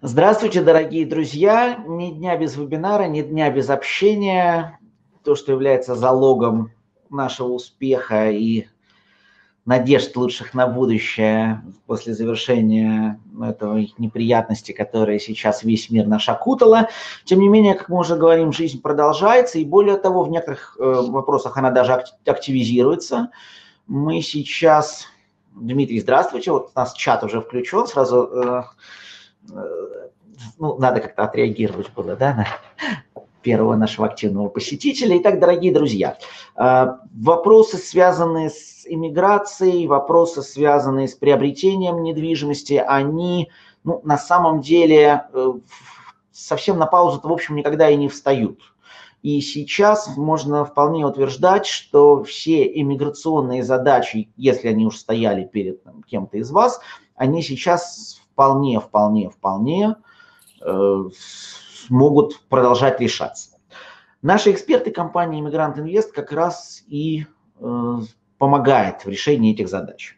Здравствуйте, дорогие друзья! Ни дня без вебинара, ни дня без общения. То, что является залогом нашего успеха и надежд лучших на будущее после завершения этой неприятности, которая сейчас весь мир наш окутала. Тем не менее, как мы уже говорим, жизнь продолжается, и более того, в некоторых э, вопросах она даже активизируется. Мы сейчас... Дмитрий, здравствуйте. Вот у нас чат уже включен. Сразу Э, ну, надо как-то отреагировать было, да, на первого нашего активного посетителя. Итак, дорогие друзья, э, вопросы, связанные с иммиграцией, вопросы, связанные с приобретением недвижимости, они, ну, на самом деле, э, совсем на паузу-то, в общем, никогда и не встают. И сейчас можно вполне утверждать, что все иммиграционные задачи, если они уж стояли перед кем-то из вас, они сейчас вполне, вполне, вполне э, смогут продолжать решаться. Наши эксперты компании Immigrant Invest как раз и э, помогает в решении этих задач.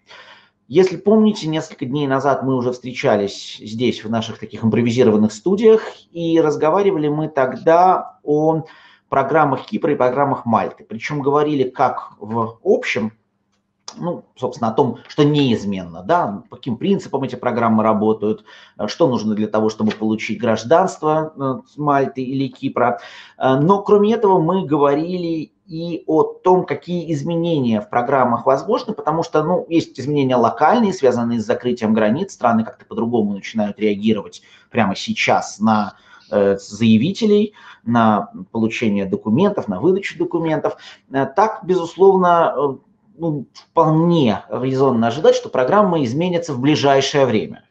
Если помните, несколько дней назад мы уже встречались здесь, в наших таких импровизированных студиях, и разговаривали мы тогда о программах Кипра и программах Мальты. Причем говорили как в общем ну, собственно, о том, что неизменно, да, по каким принципам эти программы работают, э, что нужно для того, чтобы получить гражданство э, Мальты или Кипра. Э, но кроме этого мы говорили и о том, какие изменения в программах возможны, потому что, ну, есть изменения локальные, связанные с закрытием границ, страны как-то по-другому начинают реагировать прямо сейчас на заявителей, на получение документов, на выдачу документов. Так, безусловно, ну, вполне резонно ожидать, что программа изменится в ближайшее время.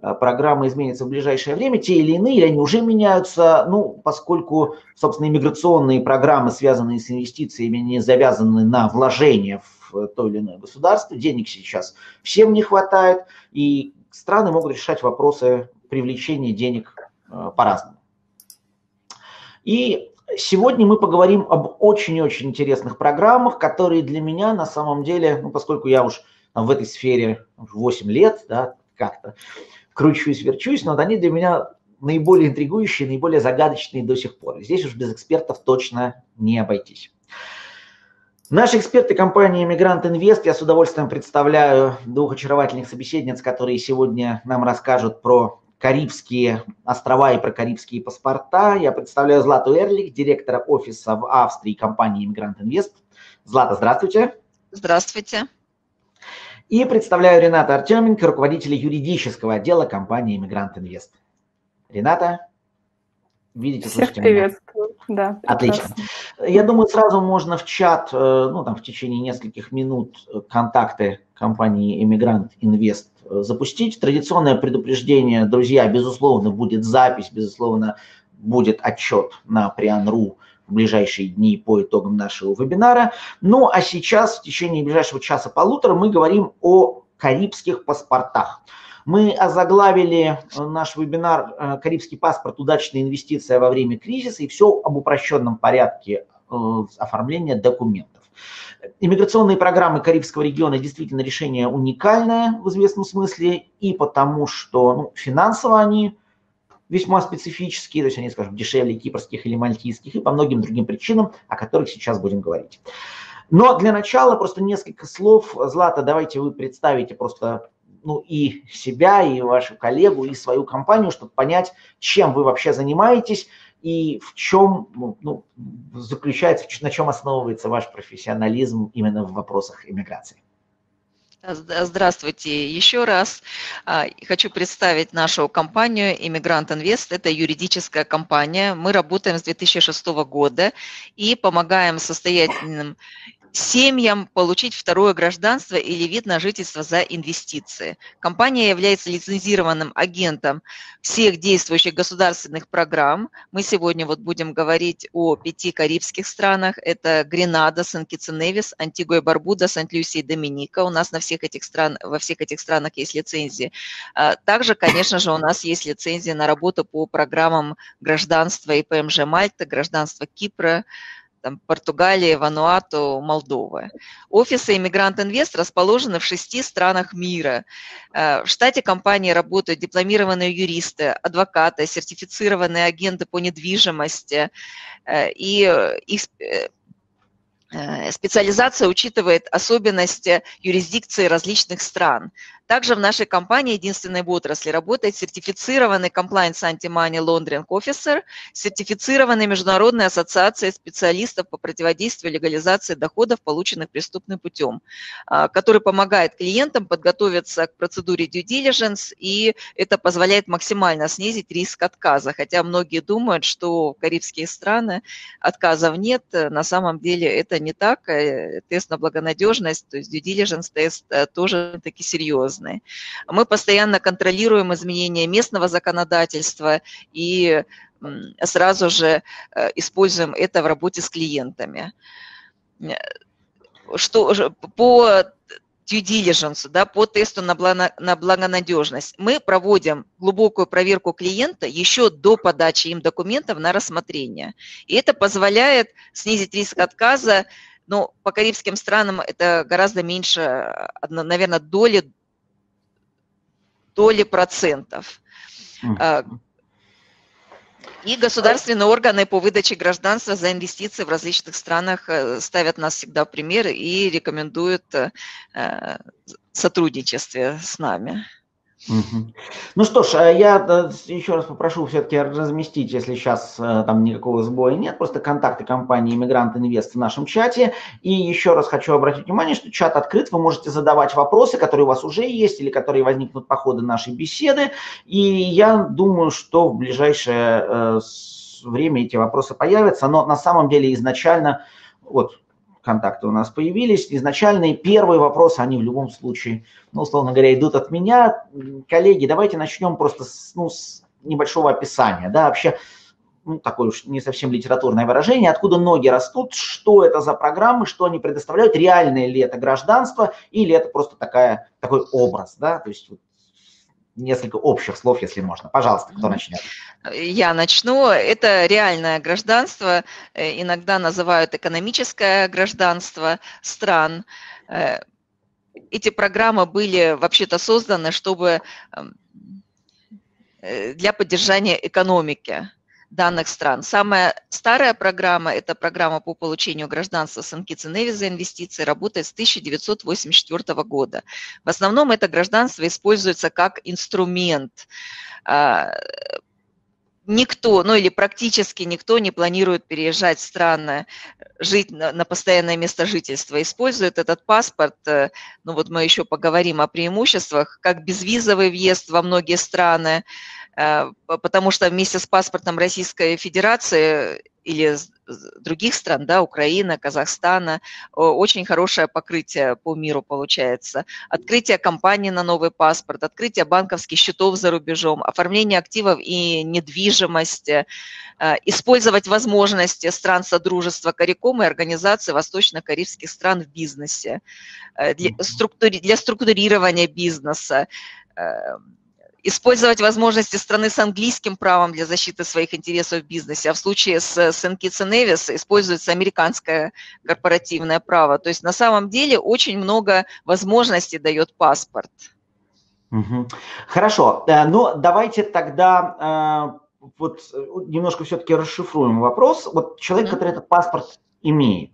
А, программа изменится в ближайшее время, те или иные, они уже меняются, ну, поскольку, собственно, иммиграционные программы, связанные с инвестициями, не завязаны на вложения в то или иное государство, денег сейчас всем не хватает, и страны могут решать вопросы привлечения денег а, по-разному. И Сегодня мы поговорим об очень-очень интересных программах, которые для меня на самом деле, ну, поскольку я уж в этой сфере 8 лет, да, как-то кручусь, верчусь, но они для меня наиболее интригующие, наиболее загадочные до сих пор. Здесь уж без экспертов точно не обойтись. Наши эксперты компании Immigrant Invest, я с удовольствием представляю двух очаровательных собеседниц, которые сегодня нам расскажут про Карибские острова и про карибские паспорта. Я представляю Злату Эрлих, директора офиса в Австрии компании Immigrant Invest. Злата, здравствуйте. Здравствуйте. И представляю Рената Артеменко, руководителя юридического отдела компании Immigrant Invest. Рената, видите, Всех слушайте приветствую. Да, Отлично. Я думаю, сразу можно в чат, э, ну, там, в течение нескольких минут э, контакты компании Immigrant Invest запустить. Традиционное предупреждение, друзья, безусловно, будет запись, безусловно, будет отчет на Приан.ру в ближайшие дни по итогам нашего вебинара. Ну а сейчас в течение ближайшего часа-полутора мы говорим о карибских паспортах. Мы озаглавили наш вебинар э, «Карибский паспорт. Удачная инвестиция во время кризиса» и все об упрощенном порядке э, оформления документов. Иммиграционные программы Карибского региона действительно решение уникальное в известном смысле, и потому что ну, финансово они весьма специфические, то есть они, скажем, дешевле кипрских или мальтийских, и по многим другим причинам, о которых сейчас будем говорить. Но для начала просто несколько слов. Злата, давайте вы представите просто ну, и себя, и вашу коллегу, и свою компанию, чтобы понять, чем вы вообще занимаетесь, и в чем ну, заключается, на чем основывается ваш профессионализм именно в вопросах иммиграции? Здравствуйте еще раз. А, хочу представить нашу компанию Immigrant Invest. Это юридическая компания. Мы работаем с 2006 года и помогаем состоятельным семьям получить второе гражданство или вид на жительство за инвестиции. Компания является лицензированным агентом всех действующих государственных программ. Мы сегодня вот будем говорить о пяти карибских странах. Это Гренада, Сан-Китс-Невис, Антигуа, Барбуда, Сант-Люсия и Доминика. У нас на всех этих стран, во всех этих странах есть лицензии. А, также, конечно же, у нас есть лицензия на работу по программам гражданства и ПМЖ Мальта, гражданства Кипра, там, Португалии, Вануату, Молдовы. Офисы Immigrant Invest расположены в шести странах мира. Э, в штате компании работают дипломированные юристы, адвокаты, сертифицированные агенты по недвижимости. Э, и их специализация учитывает особенности юрисдикции различных стран. Также в нашей компании, единственной в отрасли, работает сертифицированный Compliance Anti-Money Laundering Officer, сертифицированная Международная ассоциация специалистов по противодействию легализации доходов, полученных преступным путем, а, который помогает клиентам подготовиться к процедуре due diligence, и это позволяет максимально снизить риск отказа. Хотя многие думают, что в карибские страны отказов нет, на самом деле это не так. Э, тест на благонадежность, то есть due diligence тест э, тоже таки серьезный разные. Мы постоянно контролируем изменения местного законодательства и сразу же э, используем это в работе с клиентами. Что, по due diligence, да, по тесту на, благо, на благонадежность, мы проводим глубокую проверку клиента еще до подачи им документов на рассмотрение. И это позволяет снизить риск отказа, но по карибским странам это гораздо меньше, наверное, доли доли процентов. А, и государственные органы по выдаче гражданства за инвестиции в различных странах э, ставят нас всегда в пример и рекомендуют э, сотрудничестве с нами. Ну что ж, э, я э, еще раз попрошу все-таки разместить, если сейчас э, там никакого сбоя нет, просто контакты компании Immigrant Invest в нашем чате. И еще раз хочу обратить внимание, что чат открыт, вы можете задавать вопросы, которые у вас уже есть или которые возникнут по ходу нашей беседы. И я думаю, что в ближайшее время эти вопросы появятся, но на самом деле изначально, вот контакты у нас появились. Изначальные первые вопросы, они в любом случае, ну, условно говоря, идут от меня. Коллеги, давайте начнем просто с, ну, с небольшого описания. Да, вообще, ну, такое уж не совсем литературное выражение, откуда ноги растут, что это за программы, что они предоставляют, реальное ли это гражданство или это просто такая, такой образ, да, то есть несколько общих слов, если можно. Пожалуйста, кто начнет? Я начну. Это реальное гражданство, э, иногда называют экономическое гражданство стран. Э, эти программы были вообще-то созданы, чтобы эм, э, для поддержания экономики данных стран. Самая старая программа – это программа по получению гражданства Сан-Китс и за инвестиции, работает с 1984 года. В основном это гражданство используется как инструмент а, никто, ну или практически никто не планирует переезжать в страны, жить на, на постоянное место жительства, использует этот паспорт, э, ну вот мы еще поговорим о преимуществах, как безвизовый въезд во многие страны, потому что вместе с паспортом Российской Федерации или других стран, да, Украины, Казахстана, очень хорошее покрытие по миру получается. Открытие компании на новый паспорт, открытие банковских счетов за рубежом, оформление активов и недвижимости, э, использовать возможности стран Содружества Кариком и организации восточно-карибских стран в бизнесе, э, для, структури, для структурирования бизнеса, использовать возможности страны с английским правом для защиты своих интересов в бизнесе, а в случае с Сен-Китс и Невис используется американское корпоративное право. То есть на самом деле очень много возможностей дает паспорт. Хорошо, э, ну давайте тогда э, вот немножко все-таки расшифруем вопрос. Вот человек, который этот паспорт имеет,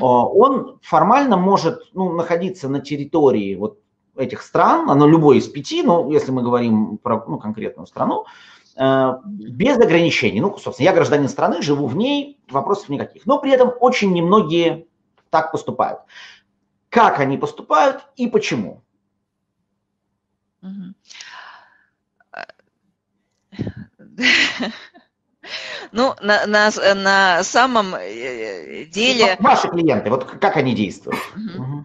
он формально может ну, находиться на территории вот этих стран, оно любой из пяти, но если мы говорим про ну, конкретную страну, э, без ограничений. Ну, собственно, я гражданин страны, живу в ней, вопросов никаких. Но при этом очень немногие так поступают. Как они поступают и почему? Ну, на, на, на самом э, деле... Ваши клиенты, вот как они действуют? Угу.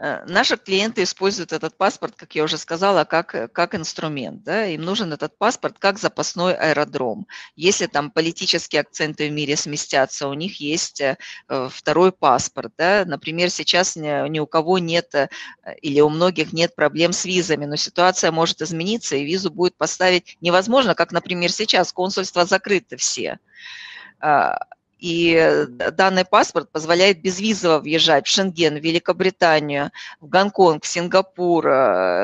Э, наши клиенты используют этот паспорт, как я уже сказала, как, как инструмент. Да? Им нужен этот паспорт как запасной аэродром. Если там политические акценты в мире сместятся, у них есть э, второй паспорт. Да? Например, сейчас ни, у кого нет э, или у многих нет проблем с визами, но ситуация может измениться, и визу будет поставить невозможно, как, например, сейчас консульства закрыты все. И данный паспорт позволяет безвизово въезжать в Шенген, в Великобританию, в Гонконг, в Сингапур.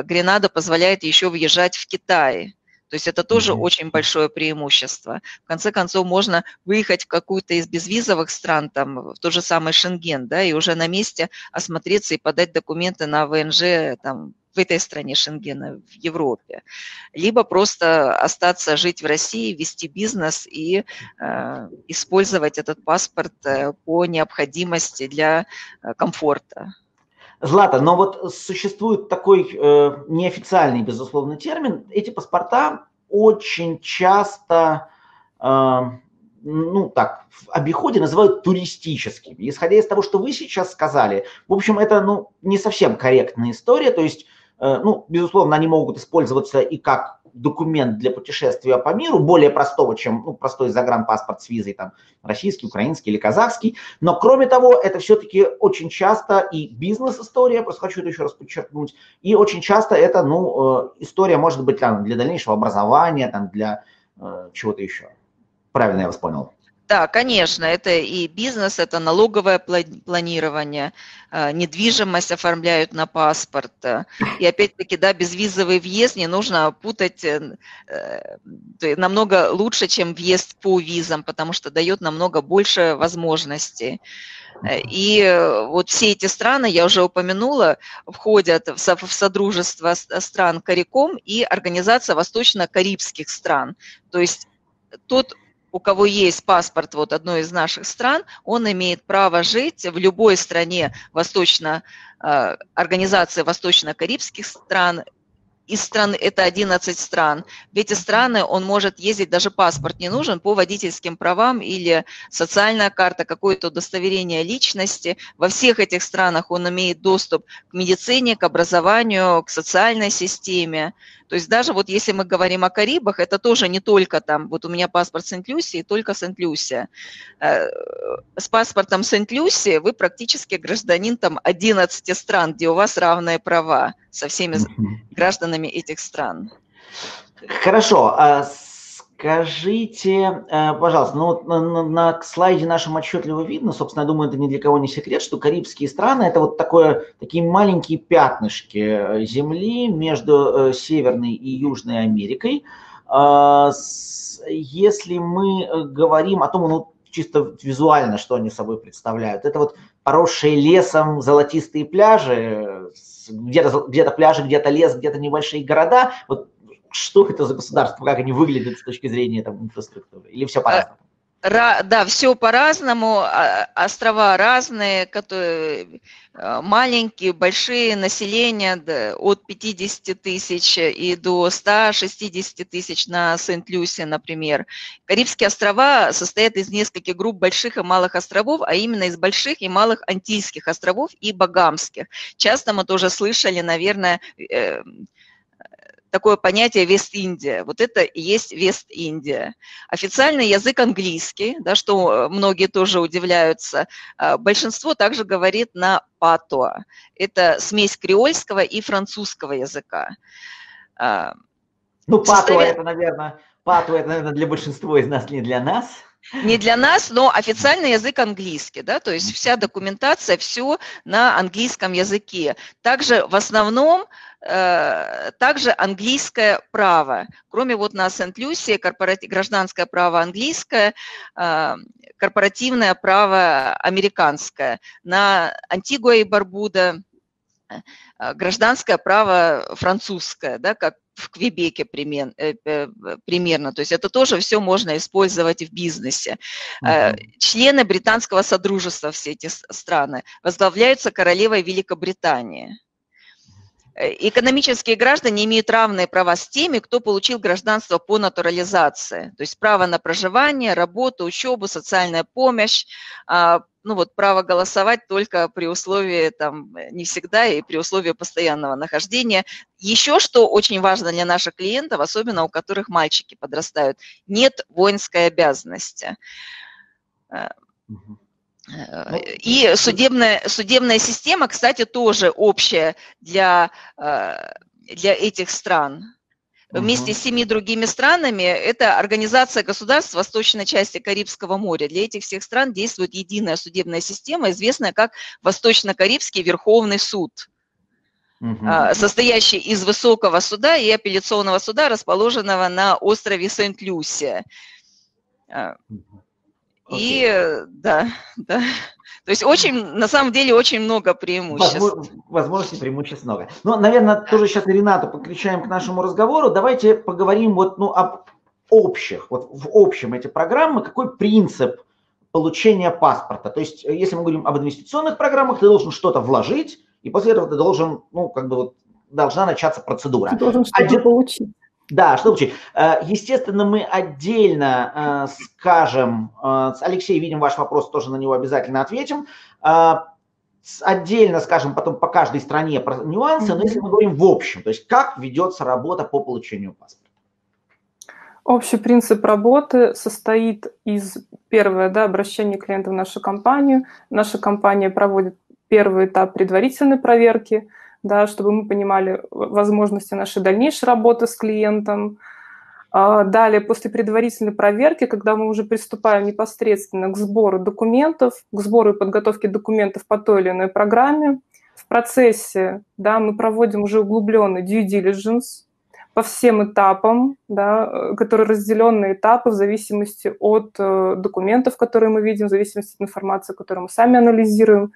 Гренада позволяет еще въезжать в Китай. То есть это тоже mm-hmm. очень большое преимущество. В конце концов, можно выехать в какую-то из безвизовых стран, там, в тот же самый Шенген, да, и уже на месте осмотреться и подать документы на ВНЖ там, в этой стране Шенгена, в Европе. Либо просто остаться жить в России, вести бизнес и э, использовать этот паспорт э, по необходимости для э, комфорта. Злата, но вот существует такой э, неофициальный, безусловно, термин. Эти паспорта очень часто, э, ну так, в обиходе называют туристическими. Исходя из того, что вы сейчас сказали, в общем, это ну, не совсем корректная история. То есть, э, ну, безусловно, они могут использоваться и как документ для путешествия по миру, более простого, чем ну, простой загранпаспорт с визой, там, российский, украинский или казахский. Но, кроме того, это все-таки очень часто и бизнес-история, просто хочу это еще раз подчеркнуть, и очень часто это, ну, э, история может быть там, для дальнейшего образования, там, для э, чего-то еще. Правильно я вас понял? Да, конечно, это и бизнес, это налоговое планирование, а, недвижимость оформляют на паспорт. И опять-таки, да, безвизовый въезд не нужно путать э, э, намного лучше, чем въезд по визам, потому что дает намного больше возможностей. И вот все эти страны, я уже упомянула, входят в Содружество стран Кариком и Организация Восточно-Карибских стран. То есть тот у кого есть паспорт вот одной из наших стран, он имеет право жить в любой стране восточно, э, организации восточно-карибских стран из стран, это 11 стран. В эти страны он может ездить, даже паспорт не нужен, по водительским правам или социальная карта, какое-то удостоверение личности. Во всех этих странах он имеет доступ к медицине, к образованию, к социальной системе. То есть даже вот если мы говорим о Карибах, это тоже не только там, вот у меня паспорт Сент-Люсии, только Сент-Люсия. Э, с паспортом Сент-Люсии вы практически гражданин там 11 стран, где у вас равные права со всеми гражданами этих стран. Хорошо. А Скажите, э, пожалуйста, ну на, на, на слайде нашем отчетливо видно, собственно, я думаю, это ни для кого не секрет, что карибские страны это вот такое, такие маленькие пятнышки э, земли между э, Северной и Южной Америкой. А, если мы говорим о том, ну, чисто визуально, что они собой представляют, это вот поросшие лесом золотистые пляжи, где-то где пляжи, где-то лес, где-то небольшие города. Вот что это за государство, как они выглядят с точки зрения там, инфраструктуры? Или все по-разному? Да, все по-разному, а, острова разные, которые э, маленькие, большие, население от 50 тысяч и до 160 тысяч на Сент-Люсе, например. Карибские острова состоят из нескольких групп больших и малых островов, а именно из больших и малых антильских островов и багамских. Часто мы тоже слышали, наверное, э, такое понятие Вест-Индия. Вот это и есть Вест-Индия. Официальный язык английский, да, что э, многие тоже удивляются. А, большинство также говорит на патуа. Это смесь креольского и французского языка. А, ну, патуа это, наверное, патуа это, наверное, для большинства из нас, не для нас. Не для нас, но официальный язык английский, да, то есть вся документация, все на английском языке. Также в основном также английское право. Кроме вот на Сент-Люсе корпоратив, гражданское право английское, э, корпоративное право американское. На Антигуа и Барбуда э, гражданское право французское, да, как в Квебеке примерно. То есть это тоже все можно использовать в бизнесе. Uh-huh. Члены британского содружества все эти страны возглавляются королевой Великобритании. Э, экономические граждане имеют равные права с теми, кто получил гражданство по натурализации. То есть право на проживание, работу, учебу, социальная помощь, а, ну вот право голосовать только при условии, там, не всегда и при условии постоянного нахождения. Еще что очень важно для наших клиентов, особенно у которых мальчики подрастают, нет воинской обязанности. Угу. Ну, и судебная, судебная система, кстати, тоже общая для, э, для этих стран. вместе с семи другими странами. Это Организация государств восточной части Карибского моря. Для этих всех стран действует единая судебная система, известная как Восточно-Карибский Верховный суд угу. состоящий из высокого суда и апелляционного суда, расположенного на острове Сент-Люсия. Okay. И да, да. То есть очень, на самом деле, очень много преимуществ. Возможностей, преимуществ много. Ну, наверное, тоже сейчас Ренату подключаем к нашему разговору. Давайте поговорим вот, ну, об общих, вот в общем эти программы, какой принцип получения паспорта. То есть, если мы говорим об инвестиционных программах, ты должен что-то вложить, и после этого ты должен, ну, как бы вот, должна начаться процедура. Ты должен что-то Один... получить. Да, что получить. Э, естественно, мы отдельно э, скажем, э, с Алексеем, видим ваш вопрос, тоже на него обязательно ответим. Отдельно скажем потом по каждой стране про нюансы, но если мы говорим в общем, то есть как ведется работа по получению паспорта. Общий принцип работы состоит из, первое, да, обращения клиента в нашу компанию. Наша компания проводит первый этап предварительной проверки, да, чтобы мы понимали возможности нашей дальнейшей работы с клиентом. А, далее, после предварительной проверки, когда мы уже приступаем непосредственно к сбору документов, к сбору и подготовке документов по той или иной программе, в процессе да, мы проводим уже углубленный due diligence по всем этапам, да, которые разделены на этапы в зависимости от э, документов, которые мы видим, в зависимости от информации, которую мы сами анализируем.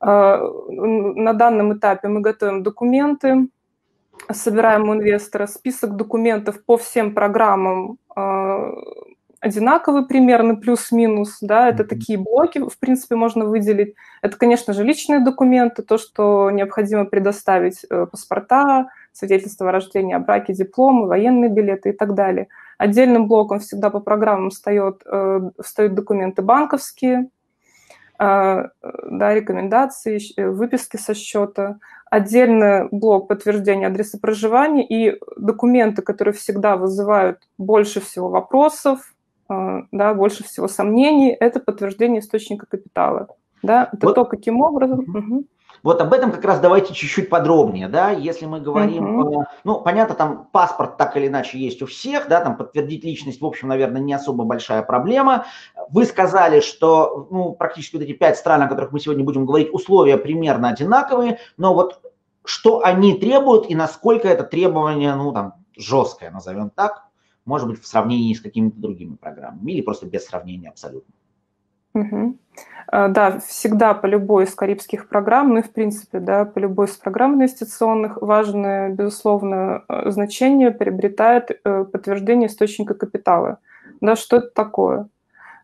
А, на данном этапе мы готовим документы, собираем у инвестора список документов по всем программам а, одинаковый примерно, плюс-минус, да, это такие блоки, в принципе, можно выделить. Это, конечно же, личные документы, то, что необходимо предоставить, э, паспорта, свидетельство о рождении, о браке, дипломы, военные билеты и так далее. Отдельным блоком всегда по программам встает, э, встают документы банковские, да, рекомендации, э, выписки со счета, отдельный блок подтверждения адреса проживания и документы, которые всегда вызывают больше всего вопросов, а, да, больше всего сомнений, это подтверждение источника капитала. Да, это вот. то, каким образом. Угу. Вот об этом как раз давайте чуть-чуть подробнее, да, если мы говорим, э, ну, понятно, там паспорт так или иначе есть у всех, да, там подтвердить личность, в общем, наверное, не особо большая проблема. Вы сказали, что, ну, практически вот эти пять стран, о которых мы сегодня будем говорить, условия примерно одинаковые, но вот что они требуют и насколько это требование, ну, там, жесткое, назовем так, может быть, в сравнении с какими-то другими программами или просто без сравнения абсолютно. Угу. Да, всегда по любой из карибских программ, ну и в принципе, да, по любой из программ инвестиционных важное, безусловно, э, значение приобретает э, подтверждение источника капитала. Да, что это такое?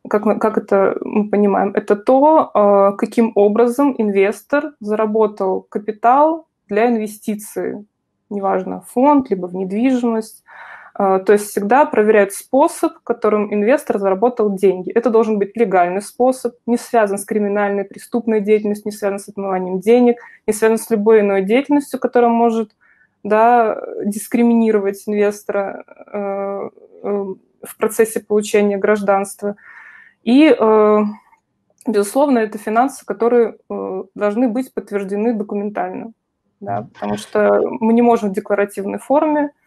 Как, как это мы понимаем? Это то, каким образом инвестор заработал капитал для инвестиции, неважно, фонд, либо в недвижимость, то есть всегда проверяют способ, которым инвестор заработал деньги. Это должен быть легальный способ, не связан с криминальной, преступной деятельностью, не связан с отмыванием денег, не связан с любой иной деятельностью, которая может да, дискриминировать инвестора э, э, в процессе получения гражданства. И, э, безусловно, это финансы, которые должны быть подтверждены документально. Да, потому что мы не можем в декларативной форме а,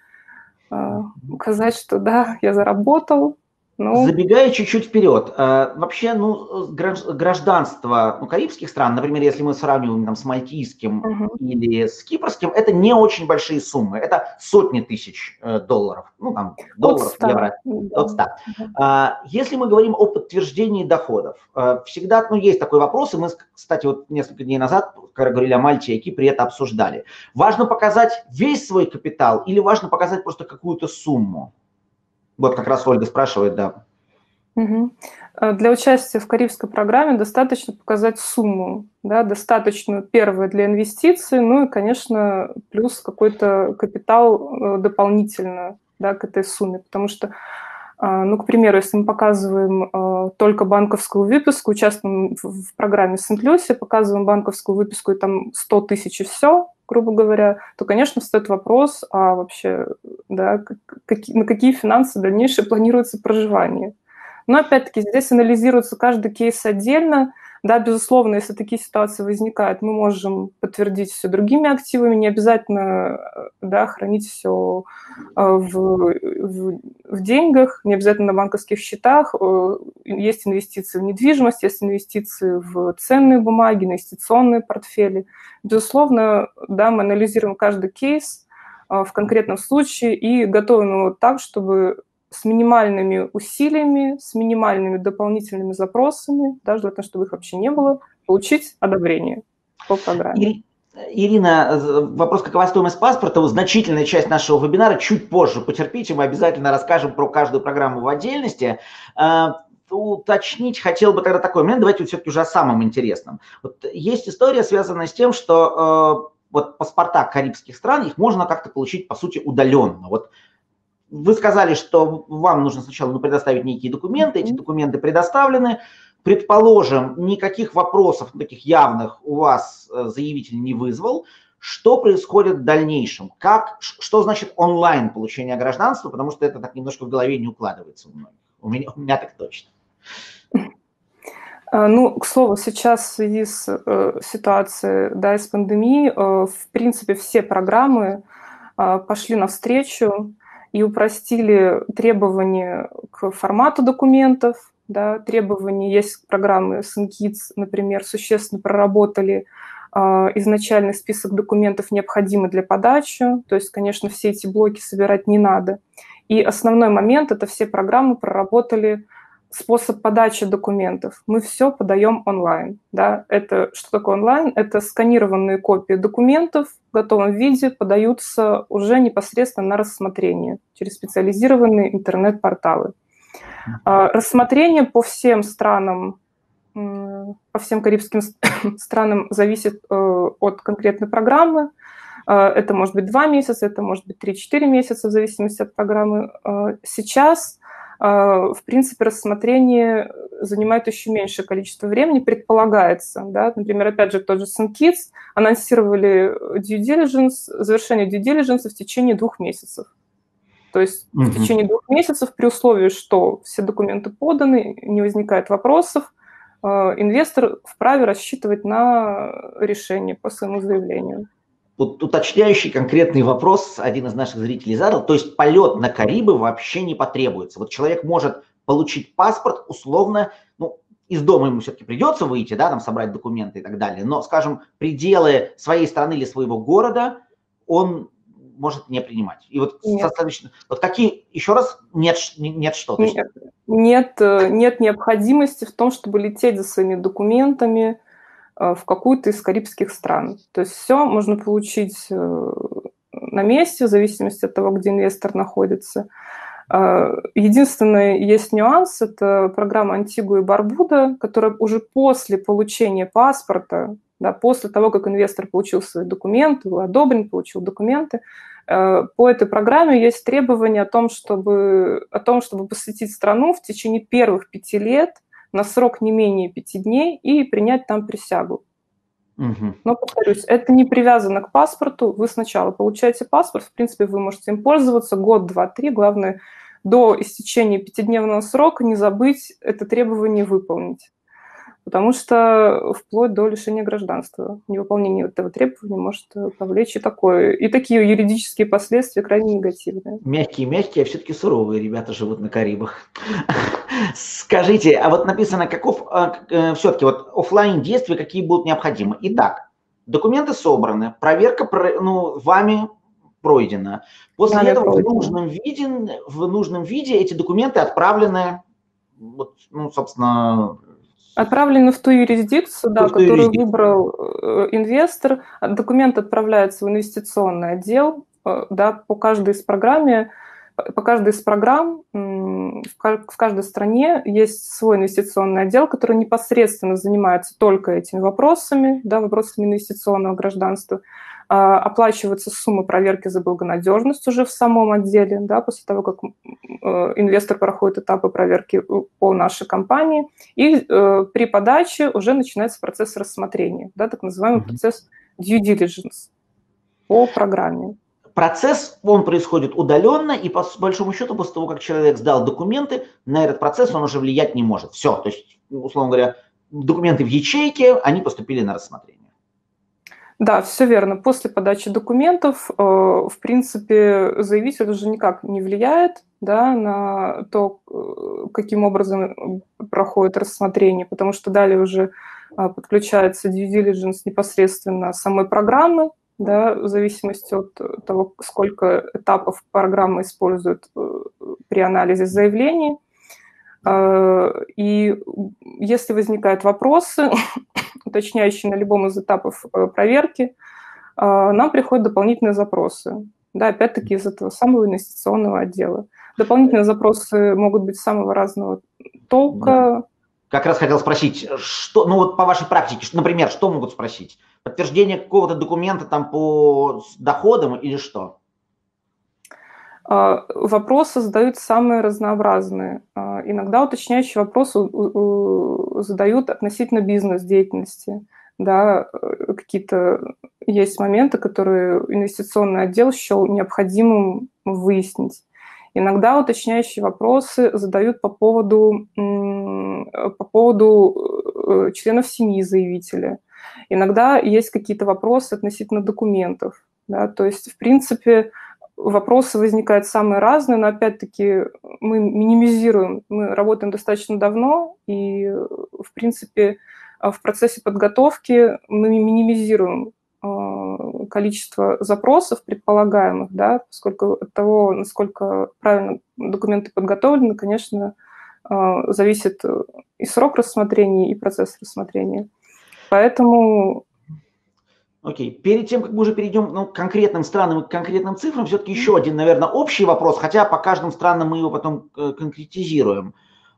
указать, что да, я заработал, ну... Забегая чуть-чуть вперед, э, вообще, ну, гражданство ну, карибских стран, например, если мы сравниваем там, с мальтийским uh-huh. или с кипрским, это не очень большие суммы, это сотни тысяч э, долларов, ну, там, долларов, от 100. евро, да. от 100. Uh-huh. Если мы говорим о подтверждении доходов, э, всегда, ну, есть такой вопрос, и мы, кстати, вот несколько дней назад, когда говорили о Мальте и Кипре, это обсуждали. Важно показать весь свой капитал или важно показать просто какую-то сумму? Вот как раз Ольга спрашивает, да. Угу. Для участия в Карибской программе достаточно показать сумму, да, достаточную первое для инвестиций, ну и, конечно, плюс какой-то капитал э, дополнительно да, к этой сумме, потому что а, ну, к примеру, если мы показываем только банковскую выписку, участвуем в программе Сент-Люси, показываем банковскую выписку и там 100 тысяч и все, грубо говоря, то, конечно, стоит вопрос, а вообще, да, какие, на какие финансы дальнейшее планируется проживание. Но, опять-таки, здесь анализируется каждый кейс отдельно, Да, безусловно, если такие ситуации возникают, мы можем подтвердить все другими активами, не обязательно да, хранить все в, в, в деньгах, не обязательно на банковских счетах. Есть инвестиции в недвижимость, есть инвестиции в ценные бумаги, инвестиционные портфели. Безусловно, да, мы анализируем каждый кейс в конкретном случае и готовим его так, чтобы с минимальными усилиями, с минимальными дополнительными запросами, даже желательно, чтобы их вообще не было, получить одобрение по программе. Ирина, вопрос, какова стоимость паспорта, значительная часть нашего вебинара, чуть позже потерпите, мы обязательно расскажем про каждую программу в отдельности. А, уточнить хотел бы тогда такой момент, давайте все-таки уже о самом интересном. Вот есть история, связанная с тем, что э, вот паспорта карибских стран, их можно как-то получить, по сути, удаленно. Вот вы сказали, что вам нужно сначала ну, предоставить некие документы, эти документы предоставлены. Предположим, никаких вопросов таких явных у вас э, заявитель не вызвал. Что происходит в дальнейшем? Как, что значит онлайн получение гражданства? Потому что это так немножко в голове не укладывается у многих. У меня, у меня так точно. Э, ну, к слову, сейчас в связи с э, ситуацией да, с пандемией, э, в принципе, все программы э, пошли навстречу и упростили требования к формату документов, да, требования, есть программы SunKids, например, существенно проработали э, изначальный список документов, необходимый для подачи, то есть, конечно, все эти блоки собирать не надо. И основной момент – это все программы проработали способ подачи документов. Мы все подаем онлайн. Да? Это, что такое онлайн? Это сканированные копии документов в готовом виде подаются уже непосредственно на рассмотрение через специализированные интернет-порталы. А, рассмотрение по всем странам, по всем карибским странам зависит э, от конкретной программы. А, это может быть два месяца, это может быть 3-4 месяца в зависимости от программы. А, сейчас в принципе, рассмотрение занимает еще меньшее количество времени, предполагается. Да? Например, опять же, тот же SunKids анонсировали due diligence, завершение due diligence в течение двух месяцев. То есть mm-hmm. в течение двух месяцев при условии, что все документы поданы, не возникает вопросов, а, инвестор вправе рассчитывать на решение по своему заявлению вот уточняющий конкретный вопрос один из наших зрителей задал. То есть полет на Карибы вообще не потребуется. Вот человек может получить паспорт условно, ну, из дома ему все-таки придется выйти, да, там собрать документы и так далее, но, скажем, пределы своей страны или своего города он может не принимать. И вот, нет. вот какие, еще раз, нет, нет что? Нет, нет, э, нет необходимости в том, чтобы лететь за своими документами, в какую-то из карибских стран. То есть все можно получить э, на месте, в зависимости от того, где инвестор находится. Э, единственный есть нюанс – это программа Антигуа и Барбуда, которая уже после получения паспорта, да, после того, как инвестор получил свои документы, был одобрен, получил документы, по этой программе есть требования о том, чтобы, о том, чтобы посетить страну в течение первых пяти лет – на срок не менее пяти дней и принять там присягу. Угу. Но, повторюсь, это не привязано к паспорту. Вы сначала получаете паспорт, в принципе, вы можете им пользоваться год, два, три. Главное, до истечения пятидневного срока не забыть это требование выполнить потому что вплоть до лишения гражданства невыполнение этого требования может повлечь и такое. И такие юридические последствия крайне негативные. Мягкие-мягкие, а все-таки суровые ребята живут на Карибах. Скажите, а вот написано, каков а, э, все-таки вот офлайн действия, какие будут необходимы? Итак, документы собраны, проверка ну, вами пройдена. После да, этого в нужном, виде, в нужном виде эти документы отправлены, вот, ну, собственно, Отправлены в ту юрисдикцию, да, которую юрисдикцию. выбрал э, инвестор. Документ отправляется в инвестиционный отдел, э, да, по каждой из программе, по каждой из программ в каждой стране есть свой инвестиционный отдел, который непосредственно занимается только этими вопросами, да, вопросами инвестиционного гражданства. А, оплачивается сумма проверки за благонадежность уже в самом отделе, да, после того, как э, инвестор проходит этапы проверки по нашей компании, и э, при подаче уже начинается процесс рассмотрения, да, так называемый mm-hmm. процесс due diligence по программе. Процесс, он происходит удаленно, и по большому счету, после того, как человек сдал документы, на этот процесс он уже влиять не может. Все, то есть, условно говоря, документы в ячейке, они поступили на рассмотрение. Да, все верно. После подачи документов, э, в принципе, заявитель уже никак не влияет да, на то, э, каким образом проходит рассмотрение, потому что далее уже э, подключается due diligence непосредственно самой программы, да, в зависимости от того, сколько этапов программа использует при анализе заявлений. И если возникают вопросы, уточняющие на любом из этапов э, проверки, а, нам приходят дополнительные запросы. Да, опять-таки из этого самого инвестиционного отдела. Дополнительные запросы могут быть самого разного толка. Как раз хотел спросить, что, ну вот по вашей практике, например, что могут спросить? Подтверждение какого-то документа там по доходам или что? А, вопросы задают самые разнообразные. А, иногда уточняющие вопросы задают относительно бизнес-деятельности. Да, э, какие-то есть моменты, которые инвестиционный отдел счел необходимым выяснить. Иногда уточняющие вопросы задают по поводу, по поводу э, членов семьи заявителя. Иногда есть какие-то вопросы относительно документов. Да, то есть, в принципе, вопросы возникают самые разные, но опять-таки мы минимизируем, мы работаем достаточно давно, и, в принципе, в процессе подготовки мы минимизируем а, количество запросов предполагаемых, да, поскольку от того, насколько правильно документы подготовлены, конечно, а, зависит и срок рассмотрения, и процесс рассмотрения. Поэтому Окей. Перед тем, как мы уже перейдем ну, к конкретным странам и к конкретным цифрам, все-таки еще один, наверное, общий вопрос, хотя по каждым странам мы его потом э, конкретизируем.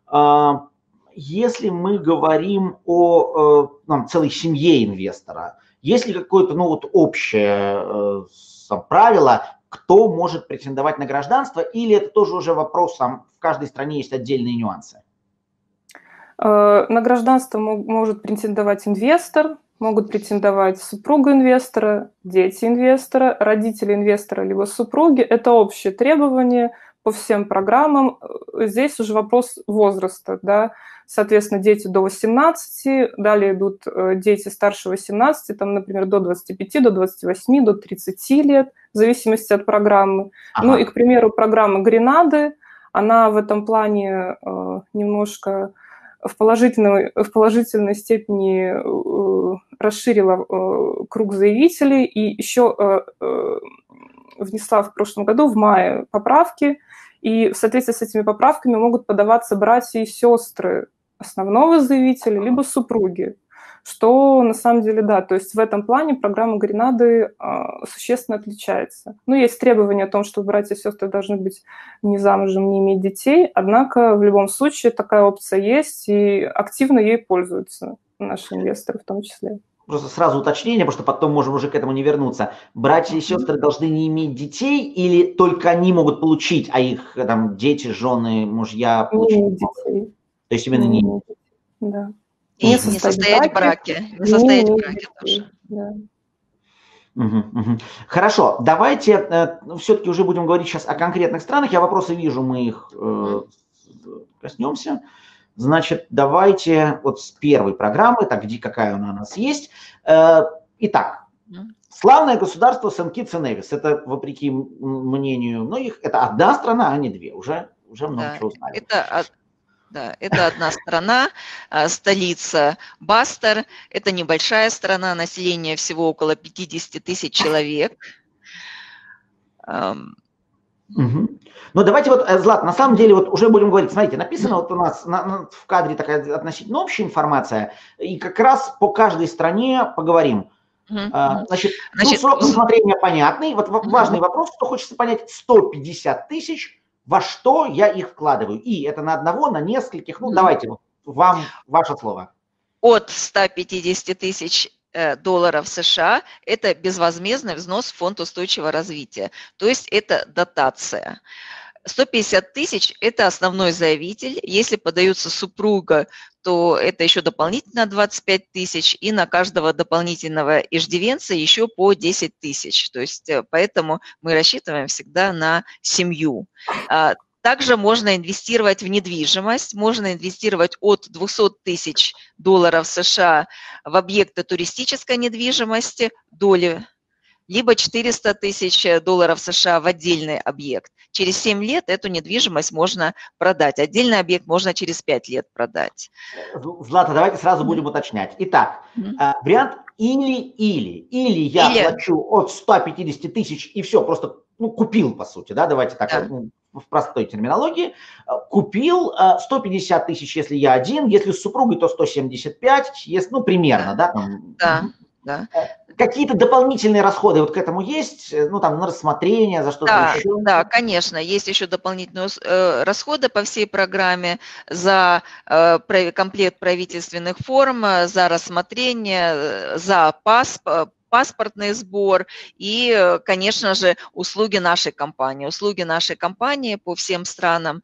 А, если мы говорим о там, э, целой семье инвестора, есть ли какое-то ну, вот общее э, правило, кто может претендовать на гражданство, или это тоже уже вопрос, там, в каждой стране есть отдельные нюансы? На гражданство может претендовать инвестор, могут претендовать супруга инвестора, дети инвестора, родители инвестора, либо супруги. Это общие требования по всем программам. Здесь уже вопрос возраста, да, соответственно, дети до 18, далее идут э, дети старше 18, там, например, до 25, до 28, до 30 лет, в зависимости от программы. Ага. Ну и, к примеру, программа Гренады, она в этом плане э, немножко в положительной, в положительной степени э, расширила э, круг заявителей. И еще э, внесла в прошлом году, в мае, поправки, и в соответствии с этими поправками могут подаваться братья и сестры основного заявителя, либо супруги что на самом деле, да, то есть в этом плане программа Гренады э, существенно отличается. Ну, есть требования о том, что братья и сестры должны быть не замужем, не иметь детей, однако в любом случае такая опция есть, и активно ей пользуются наши инвесторы в том числе. Просто сразу уточнение, потому что потом можем уже к этому не вернуться. Братья и сестры должны не иметь детей или только они могут получить, а их там дети, жены, мужья получить? Не детей. То есть именно не, не Да. И не состоять, не состоять в браке. Не состоять в браке тоже. Да. Угу, угу. Хорошо, давайте э, ну, все-таки уже будем говорить сейчас о конкретных странах. Я вопросы вижу, мы их э, коснемся. Значит, давайте вот с первой программы, так где какая она у нас есть. Э, итак, славное государство Сен-Китс и Невис. Это, вопреки мнению многих, это одна страна, а не две. Уже, уже много да, чего узнали. Это да, это одна страна, а, столица Бастер. Это небольшая страна, население всего около 50 тысяч человек. Угу. Ну, давайте вот, э, Злат, на самом деле, вот уже будем говорить, смотрите, написано вот у нас на, на, в кадре такая относительно общая информация, и как раз по каждой стране поговорим. Угу. Значит, Значит, ну, срок рассмотрения понятный. Вот угу. важный вопрос, что хочется понять, 150 тысяч во что я их вкладываю. И это на одного, на нескольких. Ну, давайте, вам ваше слово. От 150 тысяч э, долларов США – это безвозмездный взнос в фонд устойчивого развития, то есть это дотация. 150 тысяч – это основной заявитель. Если подается супруга, то это еще дополнительно 25 тысяч, и на каждого дополнительного иждивенца еще по 10 тысяч. То есть э, поэтому мы рассчитываем всегда на семью. А, также можно инвестировать в недвижимость, можно инвестировать от 200 тысяч долларов США в объекты туристической недвижимости, доли, либо 400 тысяч долларов США в отдельный объект. Через 7 лет эту недвижимость можно продать. Отдельный объект можно через 5 лет продать. Злата, давайте сразу будем уточнять. Итак, mm-hmm. вариант или-или. Или я или... плачу от 150 тысяч и все, просто ну, купил, по сути, да, давайте так, да. Ну, в простой терминологии, э, купил 150 э, тысяч, если я один, если с супругой, то 175, если, ну, примерно, да, там, да, да. Э, какие-то дополнительные расходы вот к этому есть, ну, там, на рассмотрение, за что-то да, еще? Да, конечно, есть еще дополнительные э, расходы по всей программе за э, комплект правительственных форм, за рассмотрение, за паспорт, паспортный сбор и, конечно же, услуги нашей компании. Услуги нашей компании по всем странам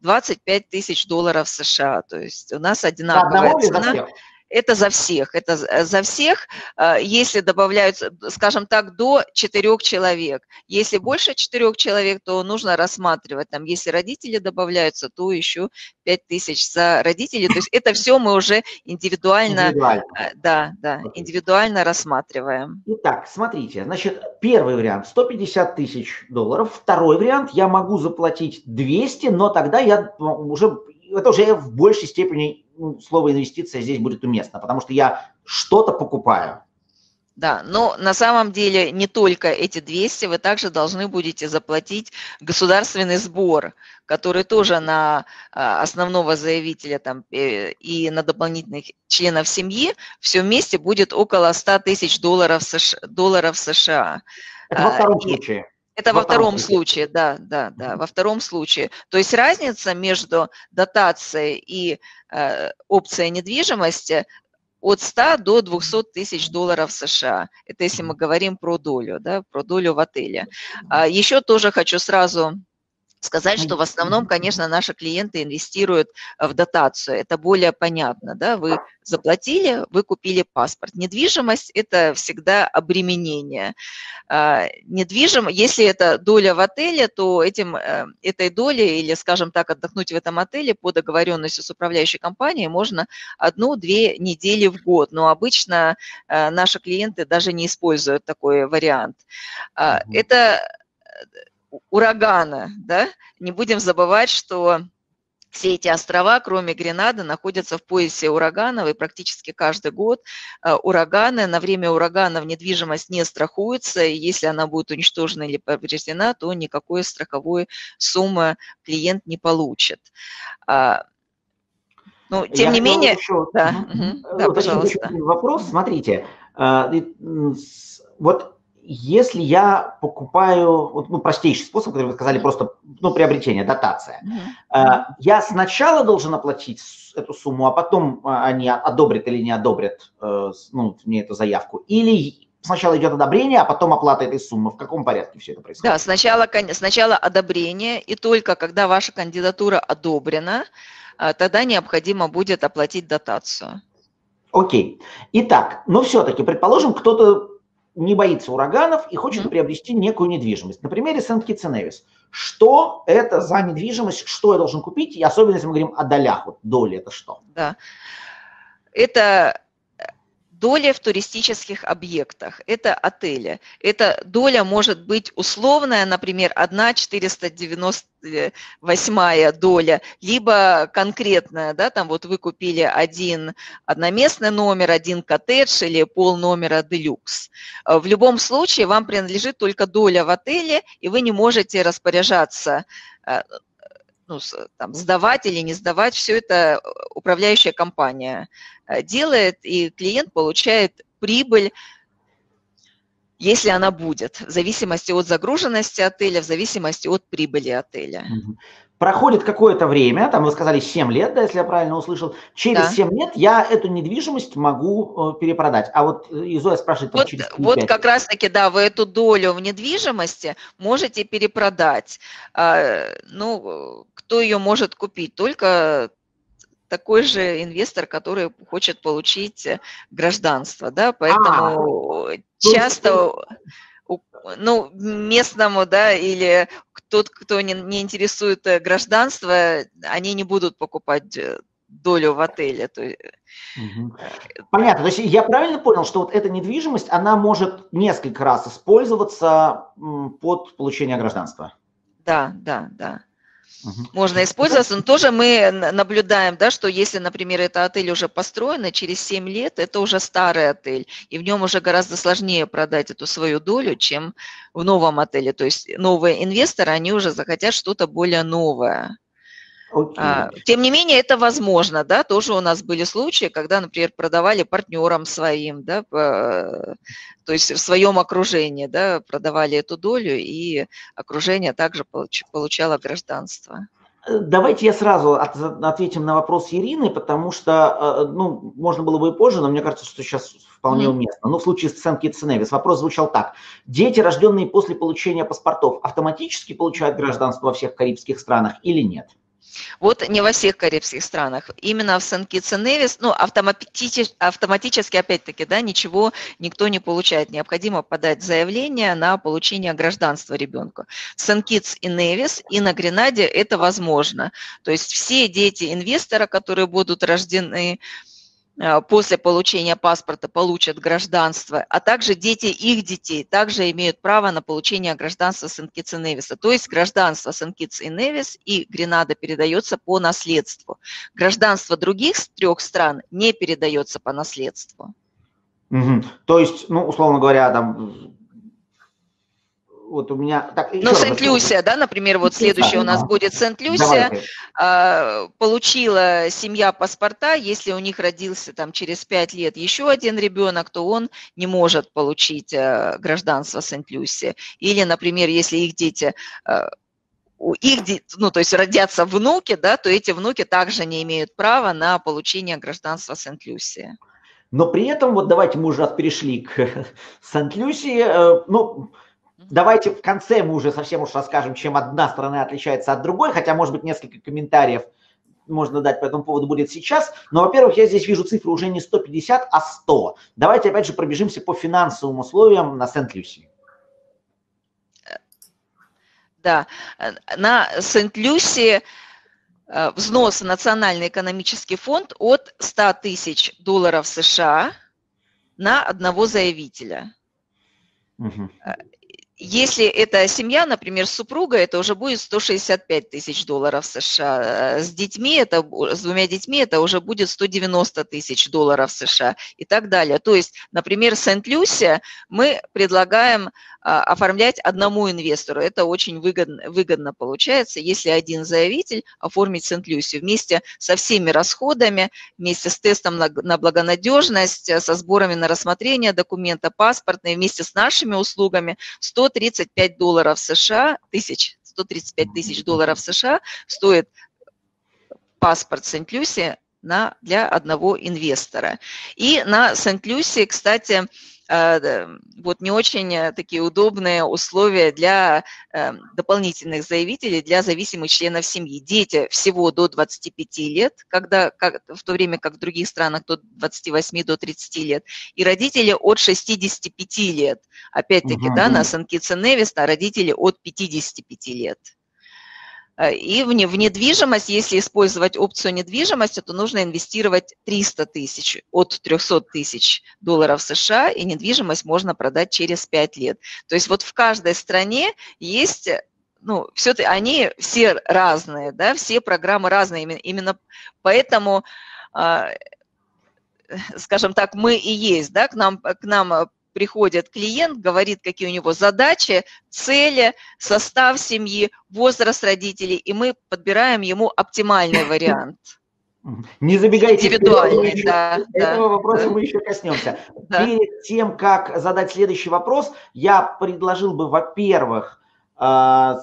25 э, тысяч долларов США. То есть у нас одинаковая цена. Это за всех. Это за всех, э, если добавляются, скажем так, до четырех человек. Если больше четырех человек, то нужно рассматривать. Там, если родители добавляются, то еще пять тысяч за родителей. То есть это все мы уже индивидуально, индивидуально. Э, да, да, индивидуально рассматриваем. Итак, смотрите, значит, первый вариант 150 тысяч долларов. Второй вариант я могу заплатить 200, но тогда я уже это уже в большей степени ну, слово инвестиция здесь будет уместно, потому что я что-то покупаю. Да, но на самом деле не только эти 200, вы также должны будете заплатить государственный сбор, который тоже на а, основного заявителя там, э, и на дополнительных членов семьи все вместе будет около 100 тысяч долларов США. Долларов США. Это во втором и, случае. Это во, во втором случае, да, да, да, во втором случае. То есть разница между дотацией и э, опцией недвижимости от 100 до 200 тысяч долларов США. Это если мы говорим про долю, да, про долю в отеле. А еще тоже хочу сразу сказать, что в основном, конечно, наши клиенты инвестируют э, в дотацию. Это более понятно, да, вы заплатили, вы купили паспорт. Недвижимость – это всегда обременение. А, недвижим, если это доля в отеле, то этим, э, этой долей или, скажем так, отдохнуть в этом отеле по договоренности с управляющей компанией можно одну-две недели в год. Но обычно э, наши клиенты даже не используют такой вариант. А, это урагана, да, не будем забывать, что все эти острова, кроме Гренады, находятся в поясе ураганов, и практически каждый год э, ураганы, на время ураганов недвижимость не страхуется, и если она будет уничтожена или повреждена, то никакой страховой суммы клиент не получит. А, ну, тем Я не менее... Еще... Да, угу. да, пожалуйста. Вопрос, смотрите, а, вот если я покупаю, вот, ну, простейший способ, который вы сказали, просто, ну, приобретение, дотация, mm-hmm. я сначала должен оплатить эту сумму, а потом а, они одобрят или не одобрят, э, ну, мне эту заявку, или сначала идет одобрение, а потом оплата этой суммы. В каком порядке все это происходит? Да, сначала, сначала одобрение, и только когда ваша кандидатура одобрена, а, тогда необходимо будет оплатить дотацию. Окей. Итак, но все-таки, предположим, кто-то не боится ураганов и хочет приобрести некую недвижимость. На примере Сент-Китс Что это за недвижимость, что я должен купить, и особенно если мы говорим о долях, вот доли это что? Да. Это доля в туристических объектах, это отели. Эта доля может быть условная, например, 1 498 доля, либо конкретная, да, там вот вы купили один одноместный номер, один коттедж или пол номера делюкс. В любом случае вам принадлежит только доля в отеле, и вы не можете распоряжаться э, ну, там, сдавать или не сдавать, все это управляющая компания э, делает, и клиент получает прибыль, если она будет, в зависимости от загруженности отеля, в зависимости от прибыли отеля. Проходит какое-то время, там вы сказали 7 лет, да, если я правильно услышал. Через да. 7 лет я эту недвижимость могу э, перепродать. А вот э, Изоя спрашивает, вот, через 3, Вот как раз-таки, да, вы эту долю в недвижимости можете перепродать. А, ну, кто ее может купить? Только такой же инвестор, который хочет получить гражданство, да, поэтому а, часто ну, местному, да, или тот, кто не, не интересует э, гражданство, они не будут покупать э, долю в отеле. То... Угу. Понятно. То есть я правильно понял, что вот эта недвижимость, она может несколько раз использоваться под получение гражданства? Да, да, да. Можно использоваться, но тоже мы наблюдаем, да, что если, например, это отель уже построен, через 7 лет это уже старый отель, и в нем уже гораздо сложнее продать эту свою долю, чем в новом отеле. То есть новые инвесторы, они уже захотят что-то более новое. Okay. А, тем не менее, это возможно, да, тоже у нас были случаи, когда, например, продавали партнерам своим, да, по, то есть в своем окружении, да, продавали эту долю, и окружение также получ, получало гражданство. Э, давайте я сразу от, ответим на вопрос Ирины, потому что, э, ну, можно было бы и позже, но мне кажется, что сейчас вполне mm-hmm. уместно. Ну, в случае с Сент-Китс вопрос звучал так. Дети, рожденные после получения паспортов, автоматически получают гражданство во всех карибских странах или нет? Вот не во всех карибских странах. Именно в Сен-Китс и Невис, ну, автоматически, автоматически, опять-таки, да, ничего никто не получает. Необходимо подать заявление на получение гражданства ребенка. В Сен-Китс и Невис и на Гренаде это возможно. То есть все дети инвестора, которые будут рождены после получения паспорта получат гражданство, а также дети их детей также имеют право на получение гражданства Сент-Китс и Невиса. То есть гражданство Сент-Китс и Невис и Гренада передается по наследству. Гражданство других трех стран не передается по наследству. Угу. То есть, ну, условно говоря, там вот у меня... Так, ну, Сент-Люсия, да, например, вот следующий у нас будет Сент-Люсия. А, получила семья паспорта, если у них родился там через пять лет еще один ребенок, то он не может получить а, гражданство Сент-Люсия. Или, например, если их дети а, у их, ну, то есть родятся внуки, да, то эти внуки также не имеют права на получение гражданства Сент-Люсия. Но при этом, вот давайте мы уже перешли к Сент-Люсии, э, ну, Давайте в конце мы уже совсем уж расскажем, чем одна страна отличается от другой, хотя, может быть, несколько комментариев можно дать по этому поводу будет сейчас. Но, во-первых, я здесь вижу цифры уже не 150, а 100. Давайте опять же пробежимся по финансовым условиям на Сент-Люсии. Да, на Сент-Люсии э, взнос в Национальный экономический фонд от 100 тысяч долларов США на одного заявителя. Угу. Если это семья, например, супруга, это уже будет 165 тысяч долларов США. С детьми, это, с двумя детьми это уже будет 190 тысяч долларов США и так далее. То есть, например, Сент-Люсия мы предлагаем оформлять одному инвестору. Это очень выгодно, выгодно получается, если один заявитель оформить Сент-Люсию вместе со всеми расходами, вместе с тестом на, на благонадежность, со сборами на рассмотрение документа паспортные, вместе с нашими услугами 135 долларов США, тысяч, 135 тысяч долларов США стоит паспорт Сент-Люсия на, для одного инвестора. И на Сент-Люсии, кстати, Э, вот не очень э, такие удобные условия для э, дополнительных заявителей, для зависимых членов семьи. Дети всего до 25 лет, когда, как, в то время как в других странах до 28 до 30 лет, и родители от 65 лет. Опять-таки, угу. да, на Сан-Китс Невиста родители от 55 лет. Э, и в недвижимость, если использовать опцию недвижимости, то нужно инвестировать 300 тысяч от 300 тысяч долларов США, и недвижимость можно продать через 5 лет. То есть вот в каждой стране есть ну, все они все разные, да, все программы разные, именно поэтому, а, скажем так, мы и есть, да, к нам, к нам приходит клиент, говорит, какие у него задачи, цели, состав семьи, возраст родителей, и мы подбираем ему оптимальный вариант. Не забегайте Индивидуальный, вперед, да, этого да, вопроса да. мы еще коснемся. Да. Перед тем, как задать следующий вопрос, я предложил бы, во-первых, а,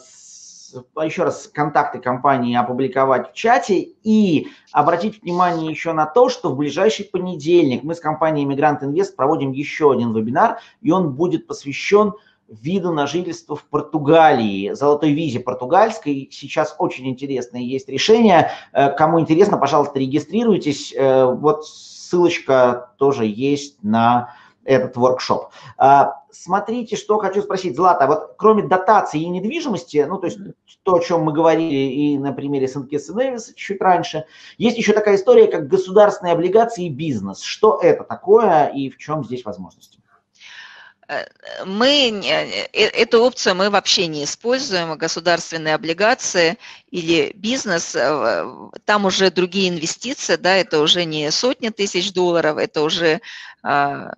еще раз контакты компании опубликовать в чате и обратить внимание еще на то, что в ближайший понедельник мы с компанией Immigrant Invest проводим еще один вебинар, и он будет посвящен виду на жительство в Португалии, золотой визе португальской. Сейчас очень интересное есть решение. Э, кому интересно, пожалуйста, регистрируйтесь. Э, вот ссылочка тоже есть на этот воркшоп. Смотрите, что хочу спросить, Злата, вот кроме дотации и недвижимости, ну, то есть то, о чем мы говорили и на примере Сенкеса Дэвиса чуть раньше, есть еще такая история, как государственные облигации и бизнес. Что это такое и в чем здесь возможности? Э, мы, э, эту опцию мы вообще не используем, государственные облигации или бизнес, там уже другие инвестиции, да, это уже не сотни тысяч долларов, это уже а,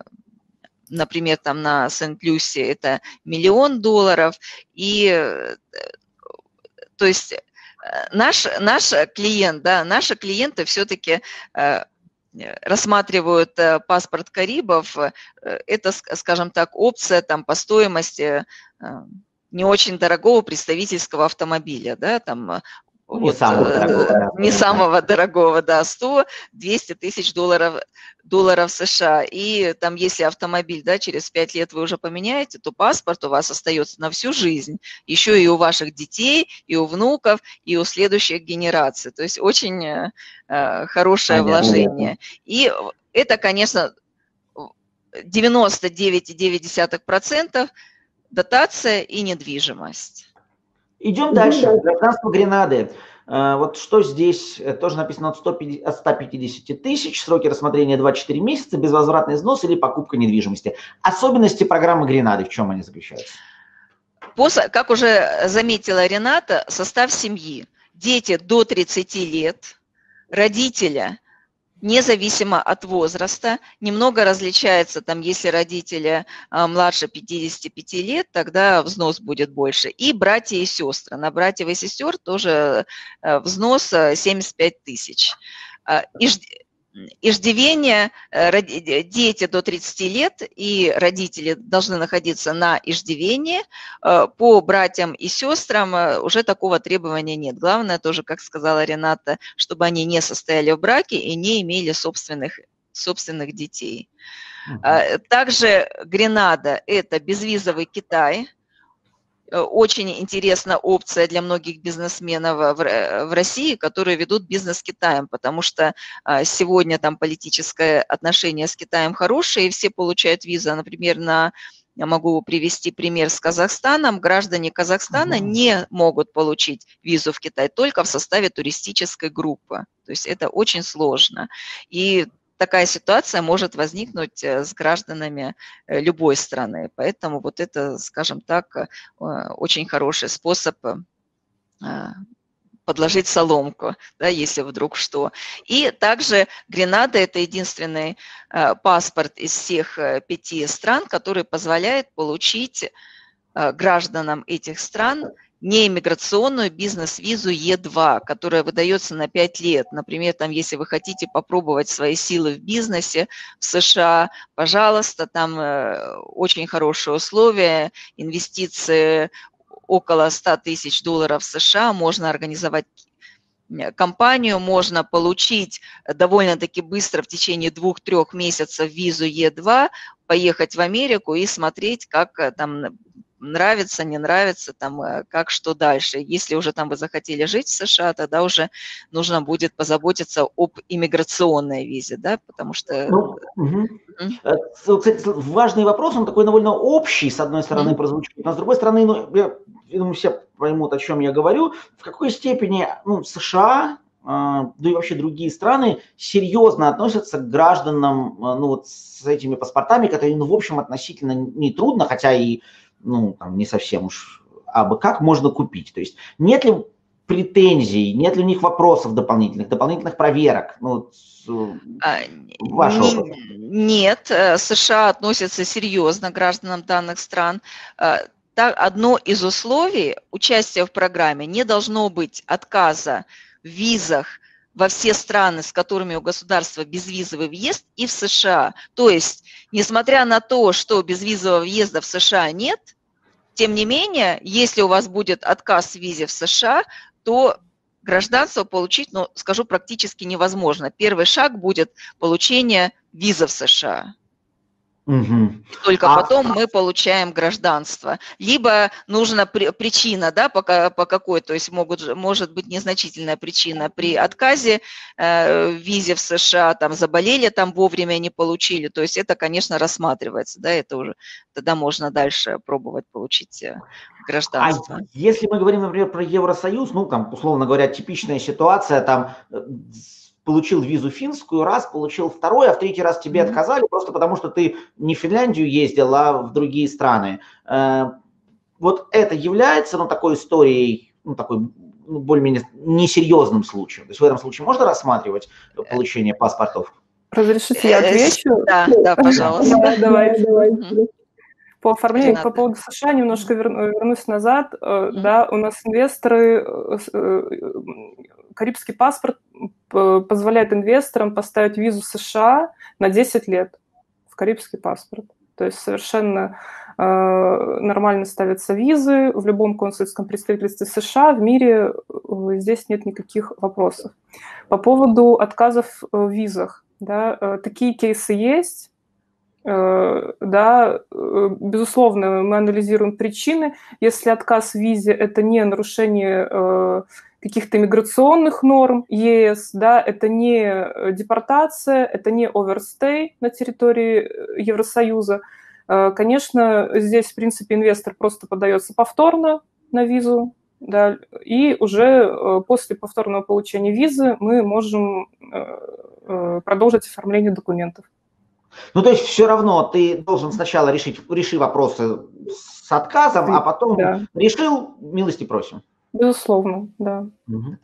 например, там на Сент-Люсе это миллион долларов, и э, то есть э, наш, наш клиент, да, наши клиенты все-таки э, рассматривают паспорт Карибов, это, скажем так, опция там по стоимости не очень дорогого представительского автомобиля, да, там не вот, самого э, дорогого. Не самого дорогого, да, 100-200 тысяч долларов, долларов США. И там, если автомобиль, да, через 5 лет вы уже поменяете, то паспорт у вас остается на всю жизнь. Еще и у ваших детей, и у внуков, и у следующих генераций. То есть очень э, э хорошее Понятно. вложение. И это, конечно, 99,9% дотация и недвижимость. Идем дальше. Гражданство Гренады. А, вот что здесь э, тоже написано от 150 тысяч, сроки рассмотрения 2-4 месяца, безвозвратный износ или покупка недвижимости. Особенности программы Гренады, в чем они заключаются? После, как уже заметила Рената, состав семьи. Дети до 30 лет, родителя – независимо от возраста. Немного различается, там, если родители а, младше 55 лет, тогда взнос будет больше. И братья и сестры. На братьев и сестер тоже э, взнос 75 э, тысяч. А, Иждивение, э, дети до 30 лет и родители должны находиться на иждивении. Э, по братьям и сестрам э, уже такого требования нет. Главное тоже, как сказала Рената, чтобы они не состояли в браке и не имели собственных, собственных детей. Также Гренада – это безвизовый Китай – очень интересна опция для многих бизнесменов в, в России, которые ведут бизнес с Китаем, потому что а, сегодня там политическое отношение с Китаем хорошее, и все получают визу, например, на я могу привести пример с Казахстаном. Граждане Казахстана угу. не могут получить визу в Китай только в составе туристической группы. То есть это очень сложно. И такая ситуация может возникнуть э, с гражданами э, любой страны. Поэтому вот это, скажем так, э, очень хороший способ подложить соломку, да, если вдруг что. И также Гренада – это единственный паспорт из всех пяти стран, который позволяет получить гражданам этих стран неиммиграционную бизнес-визу Е2, которая выдается на 5 лет. Например, там, если вы хотите попробовать свои силы в бизнесе в США, пожалуйста, там э, очень хорошие условия, инвестиции около 100 тысяч долларов США, можно организовать э, компанию, можно получить довольно-таки быстро в течение двух-трех месяцев визу Е2, поехать в Америку и смотреть, как э, там нравится, не нравится, там, э, как что дальше. Если уже там вы захотели жить в США, тогда уже нужно будет позаботиться об иммиграционной визе, да, потому что... Ну, угу. Кстати, важный вопрос, он такой довольно общий, с одной стороны, прозвучит, но с другой стороны, ну, я, я думаю, все поймут, о чем я говорю. В какой степени ну, США да и вообще другие страны серьезно относятся к гражданам ну, вот с этими паспортами, которые, ну, в общем, относительно нетрудно, хотя и ну, там, не совсем уж, а бы как можно купить. То есть нет ли претензий, нет ли у них вопросов дополнительных, дополнительных проверок? Ну, а, Нет, э, США относятся серьезно к гражданам данных стран. Э, одно из условий участия в программе не должно быть отказа в визах во все страны, с которыми у государства безвизовый въезд, и в США. То есть, несмотря на то, что безвизового въезда в США нет, тем не менее, если у вас будет отказ в визе в США, то гражданство получить, ну, скажу, практически невозможно. Первый шаг будет получение визы в США. Угу. только а... потом мы получаем гражданство. Либо нужна при, причина, да, по, по какой, то есть могут, может быть незначительная причина при отказе э, визе в США, там заболели, там вовремя не получили, то есть это, конечно, рассматривается, да, это уже тогда можно дальше пробовать получить э, гражданство. А если мы говорим, например, про Евросоюз, ну, там, условно говоря, типичная ситуация, там, э, получил визу финскую, раз, получил второй, а в третий раз тебе mm-hmm. отказали, просто потому что ты не в Финляндию ездил, а в другие страны. Э, вот это является, ну, такой историей, ну, такой ну, более-менее несерьезным случаем. То есть в этом случае можно рассматривать получение паспортов? Разрешите, я отвечу? Да, да, пожалуйста. Да, давай, давай. По оформлению, по поводу США немножко вернусь назад. Да, у нас инвесторы э, э, Карибский паспорт позволяет инвесторам поставить визу США на 10 лет в Карибский паспорт. То есть совершенно э, нормально ставятся визы в любом консульском представительстве США в мире. Э, здесь нет никаких вопросов. По поводу отказов в визах. Да, э, такие кейсы есть. Э, да, э, безусловно, мы анализируем причины. Если отказ в визе – это не нарушение э, каких-то миграционных норм ЕС, да, это не э, депортация, это не оверстей на территории э, Евросоюза. Э, конечно, здесь, в принципе, инвестор просто подается повторно на визу, да, и уже после повторного получения визы мы можем продолжить оформление документов. Ну, то есть все равно ты должен сначала решить, реши вопросы с отказом, а потом да. решил, милости просим. Безусловно, да. Угу.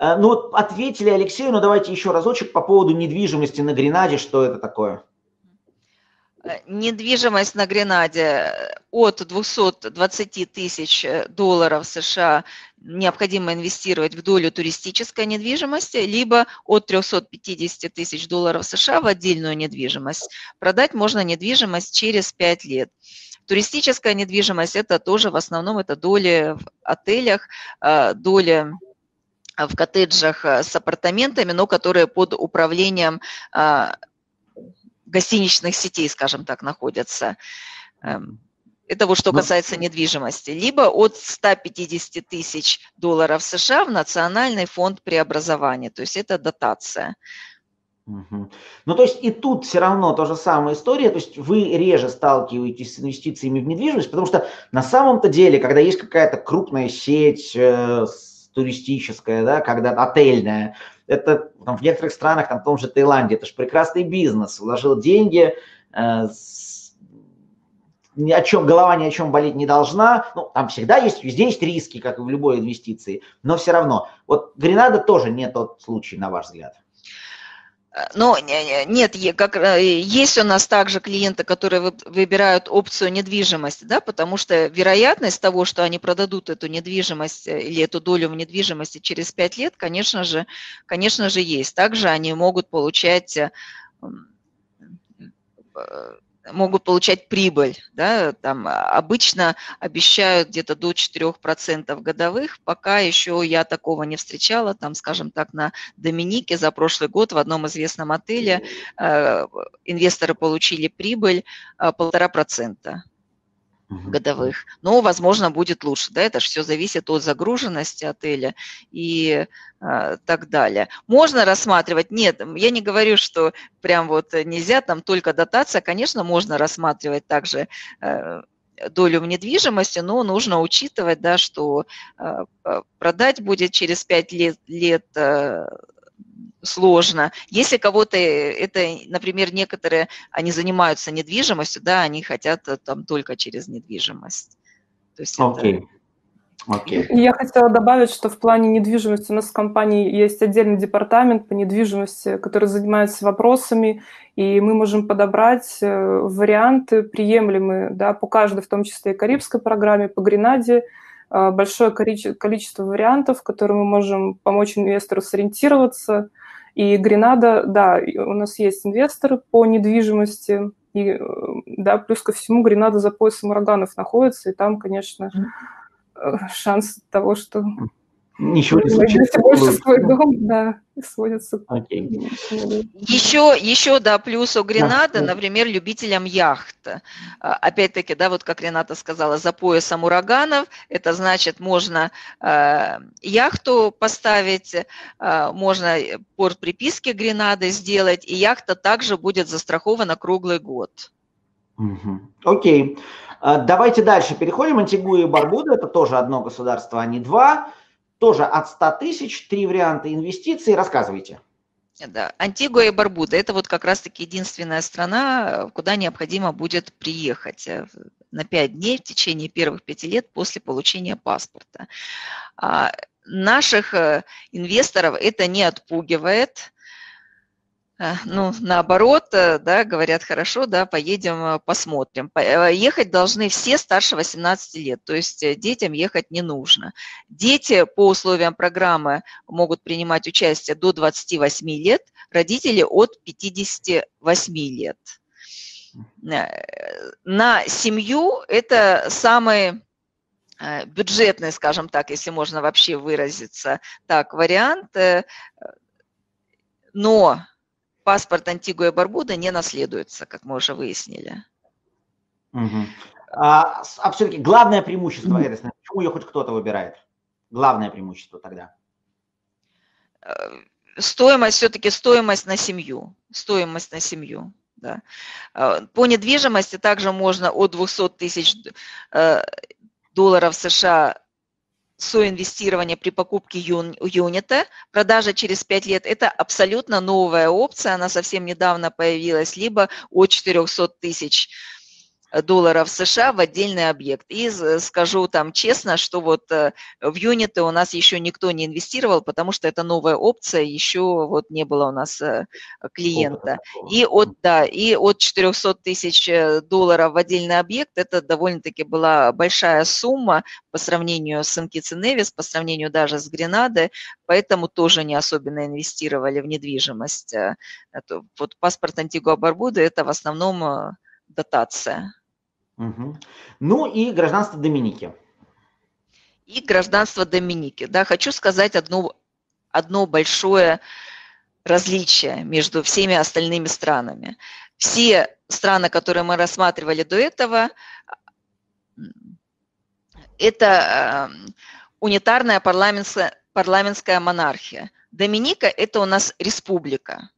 Ну вот ответили Алексею, но давайте еще разочек по поводу недвижимости на Гренаде, что это такое? Э, недвижимость на Гренаде от 220 тысяч долларов США необходимо инвестировать в долю туристической недвижимости, либо от 350 тысяч долларов США в отдельную недвижимость. Продать можно недвижимость через 5 лет. Туристическая недвижимость – это тоже в основном это доли в отелях, а, доли в коттеджах а, с апартаментами, но которые под управлением гостиничных сетей, скажем так, находятся. Эм, это вот что ну, касается недвижимости. Либо от 150 тысяч долларов США в Национальный фонд преобразования, то есть это дотация. Ну, то есть и тут все равно та же самая история, то есть вы реже сталкиваетесь с инвестициями в недвижимость, потому что на самом-то деле, когда есть какая-то крупная сеть э, туристическая, да, когда отельная, это там, в некоторых странах, там, в том же Таиланде, это же прекрасный бизнес, вложил деньги, э, ни о чем, голова ни о чем болеть не должна, ну, там всегда есть, везде есть риски, как и в любой инвестиции, но все равно. Вот Гренада тоже не тот случай, на ваш взгляд. Но нет, как, э, есть у нас также клиенты, которые выбирают опцию недвижимости, да, потому что вероятность того, что они продадут эту недвижимость э, или эту долю в недвижимости через 5 лет, конечно же, конечно же есть. Также они могут получать э, могут получать прибыль. Да? Там а, обычно обещают где-то до 4% годовых. Пока еще я такого не встречала. Там, скажем так, на Доминике за прошлый год в одном известном отеле э, инвесторы получили прибыль а, 1,5% угу. годовых, но, возможно, будет лучше. Да, это же все зависит от загруженности отеля и э, так далее. Можно рассматривать? Нет, я не говорю, что прям вот э, нельзя, там только дотация. Конечно, можно рассматривать также э, долю в недвижимости, но нужно учитывать, да, что э, э продать будет через 5 лет, лет э, сложно. Если кого-то это, например, некоторые, они занимаются недвижимостью, да, они хотят э, там только через недвижимость. То есть okay. это... Okay. Я хотела добавить, что в плане недвижимости у нас в компании есть отдельный департамент по недвижимости, который занимается вопросами, и мы можем подобрать э, варианты приемлемые да, по каждой, в том числе и Карибской программе, по Гренаде, э, большое количество вариантов, которые мы можем помочь инвестору сориентироваться – и Гренада, да, у нас есть инвесторы по недвижимости, и, э, да, плюс ко всему Гренада за поясом ураганов находится, и там, конечно, э, шанс того, что Ничего не случится. больше свой дом, да, сводится. Окей. Еще, еще, да, плюс у Гренады, да, например, любителям яхт. А, опять-таки, да, вот как Рената сказала, за поясом ураганов, это значит, можно э, яхту поставить, э, можно порт приписки Гренады сделать, и яхта также будет застрахована круглый год. Угу. Окей. Давайте дальше переходим. Антигуа и Барбуда – это тоже одно государство, а не два тоже от 100 тысяч, три варианта инвестиций. Рассказывайте. Да, Антигуа и Барбуда – это вот как раз-таки единственная страна, куда необходимо будет приехать э, на 5 дней в течение первых пяти лет после получения паспорта. А наших э, инвесторов это не отпугивает, ну, наоборот, э, да, говорят, хорошо, да, поедем, э, посмотрим. Ехать должны все старше 18 лет, то есть детям ехать не нужно. Дети по условиям программы могут принимать участие до 28 лет, родители от 58 лет. На семью это самый бюджетный, скажем так, если можно вообще выразиться так, вариант, но паспорт Антигуа и Барбуда не наследуется, как мы уже выяснили. Угу. А, а все-таки главное преимущество страны, почему ее хоть кто-то выбирает? Главное преимущество тогда? Э, стоимость, все-таки стоимость на семью. Стоимость на семью. Да. Э, по недвижимости также можно от 200 тысяч э, долларов США соинвестирование при покупке юнита, продажа через 5 лет – это абсолютно новая опция, она совсем недавно появилась, либо от 400 тысяч долларов США в отдельный объект. И скажу там честно, что вот э, в юниты у нас еще никто не инвестировал, потому что это новая опция, еще вот не было у нас э, клиента. И от, да, и от 400 тысяч э, долларов в отдельный объект это довольно-таки была большая сумма по сравнению с Инкиц Невис, по сравнению даже с Гренадой, поэтому тоже не особенно инвестировали в недвижимость. Вот паспорт Антигуа Барбуды – это в основном дотация. Угу. Ну и гражданство Доминики. И гражданство Доминики. Да, хочу сказать одно, одно большое различие между всеми остальными странами. Все страны, которые мы рассматривали до этого, это э, унитарная парламентская, парламентская монархия. Доминика – это у нас республика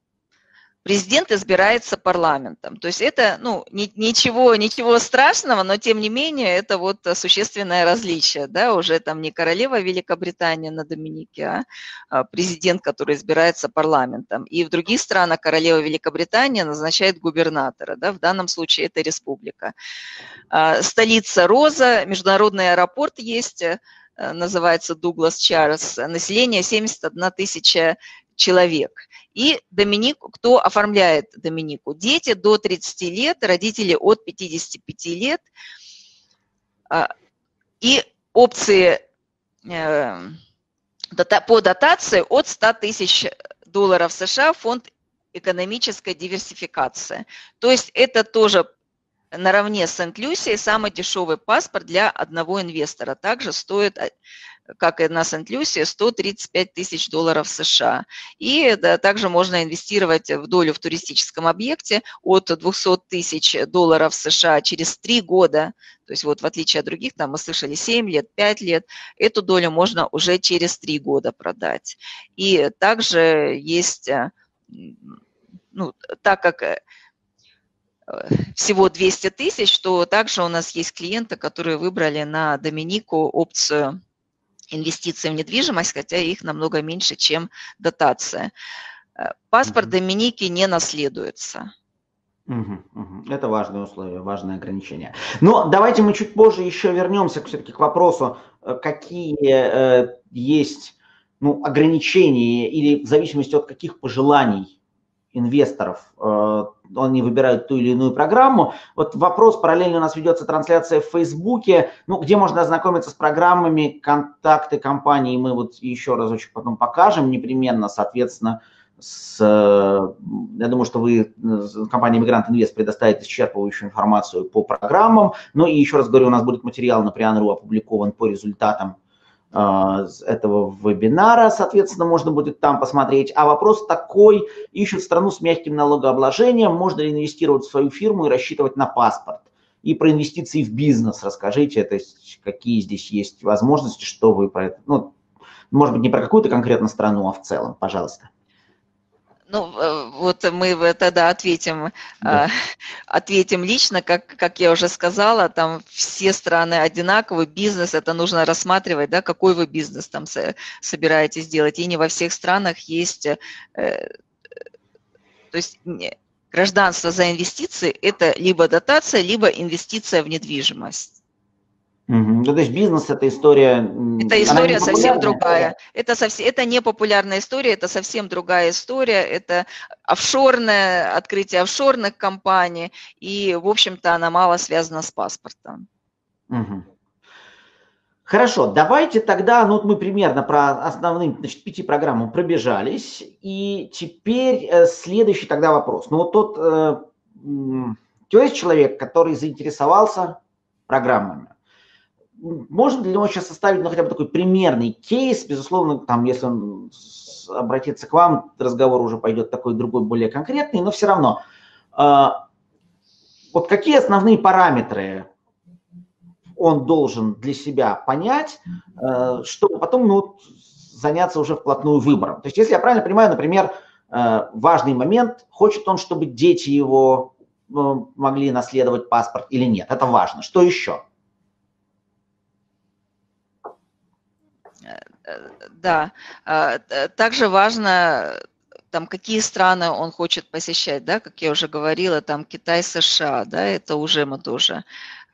президент избирается парламентом. То есть это ну, ни, ничего, ничего страшного, но тем не менее это вот существенное различие. Да? Уже там не королева Великобритании на Доминике, а, а президент, который избирается парламентом. И в других странах королева Великобритании назначает губернатора. Да? В данном случае это республика. А, столица Роза, международный аэропорт есть, э, называется Дуглас Чарльз. Население 71 тысяча человек. И Доминику, кто оформляет Доминику? Дети до 30 лет, родители от 55 лет. А, и опции э, по дотации от 100 тысяч долларов США фонд экономической диверсификации. То есть это тоже наравне с Сент-Люсией самый дешевый паспорт для одного инвестора. Также стоит как и на Сент-Люсе, 135 тысяч долларов США. И да, также можно инвестировать в долю в туристическом объекте от 200 тысяч долларов США через 3 года. То есть вот в отличие от других, там мы слышали 7 лет, 5 лет, эту долю можно уже через 3 года продать. И также есть, э, ну, так как э, всего 200 тысяч, то также у нас есть клиенты, которые выбрали на Доминику опцию инвестиции в недвижимость, хотя их намного меньше, чем дотация. Э, паспорт Доминики не наследуется. Это важное условие, важное ограничение. Но давайте мы чуть позже еще вернемся все-таки к вопросу, э, какие э, есть ну, ограничения или в зависимости от каких пожеланий инвесторов, э, они выбирают ту или иную программу. Вот вопрос, параллельно у нас ведется трансляция в Фейсбуке, ну, где можно ознакомиться с программами, контакты компании мы вот еще разочек потом покажем непременно, соответственно, с, я думаю, что вы, компания Мигрант Инвест, предоставит исчерпывающую информацию по программам. Ну и еще раз говорю, у нас будет материал на Приан.ру опубликован по результатам этого вебинара, соответственно, можно будет там посмотреть. А вопрос такой, ищут страну с мягким налогообложением, можно ли инвестировать в свою фирму и рассчитывать на паспорт? И про инвестиции в бизнес расскажите, то есть какие здесь есть возможности, что вы про это, ну, может быть, не про какую-то конкретную страну, а в целом, пожалуйста. Ну, э, вот мы тогда ответим, да. ответим лично, как, как я уже сказала, там все страны одинаковые, бизнес, это нужно рассматривать, да, какой вы бизнес там собираетесь делать. И не во всех странах есть, э, то есть гражданство за инвестиции – это либо дотация, либо инвестиция в недвижимость. Угу. Ну, то есть бизнес это история. Это история совсем другая. Это совсем, это не популярная история, это совсем другая история. Это офшорное открытие офшорных компаний, и в общем-то она мало связана с паспортом. Угу. Хорошо, давайте тогда, ну вот мы примерно про основные, значит, пяти программам пробежались, и теперь э, следующий тогда вопрос. Ну вот тот, э, то есть человек, который заинтересовался программами, можно для него сейчас составить ну, хотя бы такой примерный кейс, безусловно, там, если он обратится к вам, разговор уже пойдет такой другой, более конкретный, но все равно. Э, вот какие основные параметры он должен для себя понять, э, чтобы потом ну, заняться уже вплотную выбором. То есть, если я правильно понимаю, например, э, важный момент, хочет он, чтобы дети его э, могли наследовать паспорт или нет. Это важно. Что еще? Да, также важно там какие страны он хочет посещать, да, как я уже говорила, там Китай, США, да, это уже мы тоже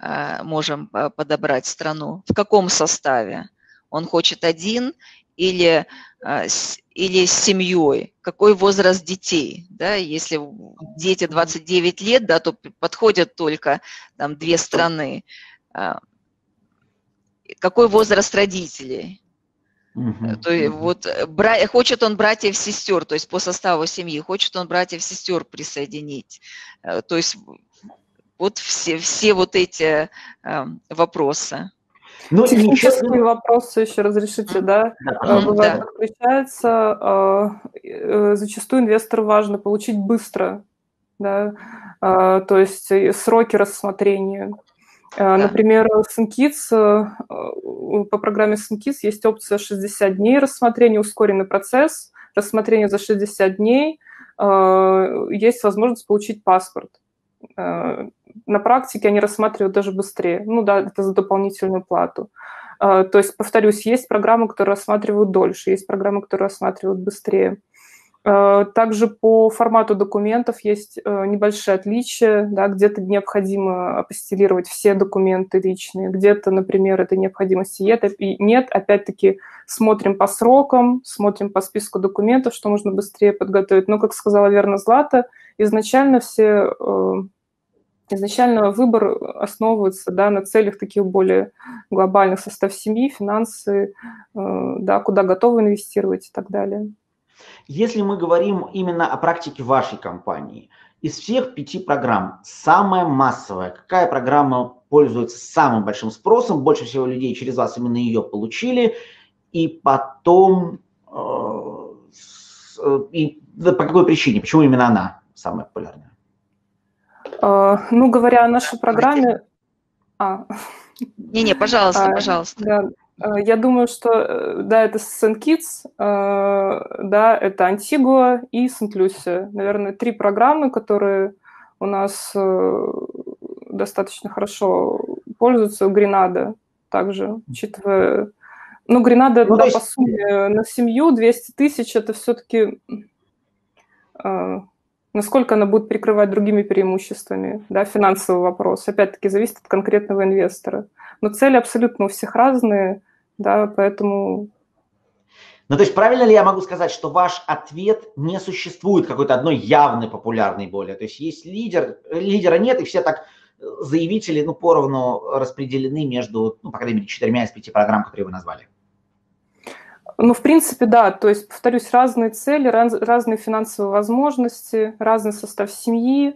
Э, можем э, подобрать страну, в каком составе. Он хочет один или, или с семьей, какой возраст детей. Да? Если дети 29 лет, да, то подходят только там, две страны. Какой возраст родителей? Uh-huh, то есть, вот, бра... хочет он братьев сестер, то есть по составу семьи, хочет он братьев сестер присоединить. То есть вот все, все вот эти э, вопросы. Ну, Технические ничего... вопросы еще разрешите, да? да. Бывает, да. подключается. Э, зачастую инвестору важно получить быстро, да, э, то есть сроки рассмотрения. Да. Например, SynKids, по программе SynKids есть опция 60 дней рассмотрения, ускоренный процесс, рассмотрение за 60 дней, есть возможность получить паспорт на практике они рассматривают даже быстрее. Ну да, это за дополнительную плату. То есть, повторюсь, есть программы, которые рассматривают дольше, есть программы, которые рассматривают быстрее. А, также по формату документов есть э, небольшие отличия, да, где-то необходимо апостелировать все документы личные, где-то, например, этой необходимости нет. Опять-таки смотрим по срокам, смотрим по списку документов, что нужно быстрее подготовить. Но, как сказала верно Злата, изначально все э, изначально выбор основывается да, на целях таких более глобальных, состав семьи, финансы, э, да, куда готовы инвестировать и так далее. Если мы говорим именно о практике вашей компании, из всех пяти программ самая массовая, какая программа пользуется самым большим спросом, больше всего людей через вас именно ее получили, и потом, э, э, и, по какой причине, почему именно она самая популярная? А, ну, говоря о нашей программе... А. Не-не, пожалуйста, а, пожалуйста. Да, я думаю, что, э, да, это Сент-Китс, да, это Антигуа и Сент-Люсия. Наверное, три программы, которые у нас э, достаточно хорошо пользуются. Гренада также, учитывая... Ну, Гренада, ну, да, по сумме на семью 200 тысяч, это все-таки насколько она будет прикрывать другими преимуществами, да, финансовый вопрос, опять-таки, зависит от конкретного инвестора. Но цели абсолютно у всех разные, да, поэтому... Ну, то есть правильно ли я могу сказать, что ваш ответ не существует какой-то одной явной популярной более? То есть есть лидер, лидера нет, и все так э, заявители, ну, поровну распределены между, ну, по крайней мере, четырьмя из пяти программ, которые вы назвали? Ну, в принципе, да. То есть, повторюсь, разные цели, раз, разные финансовые возможности, разный состав семьи.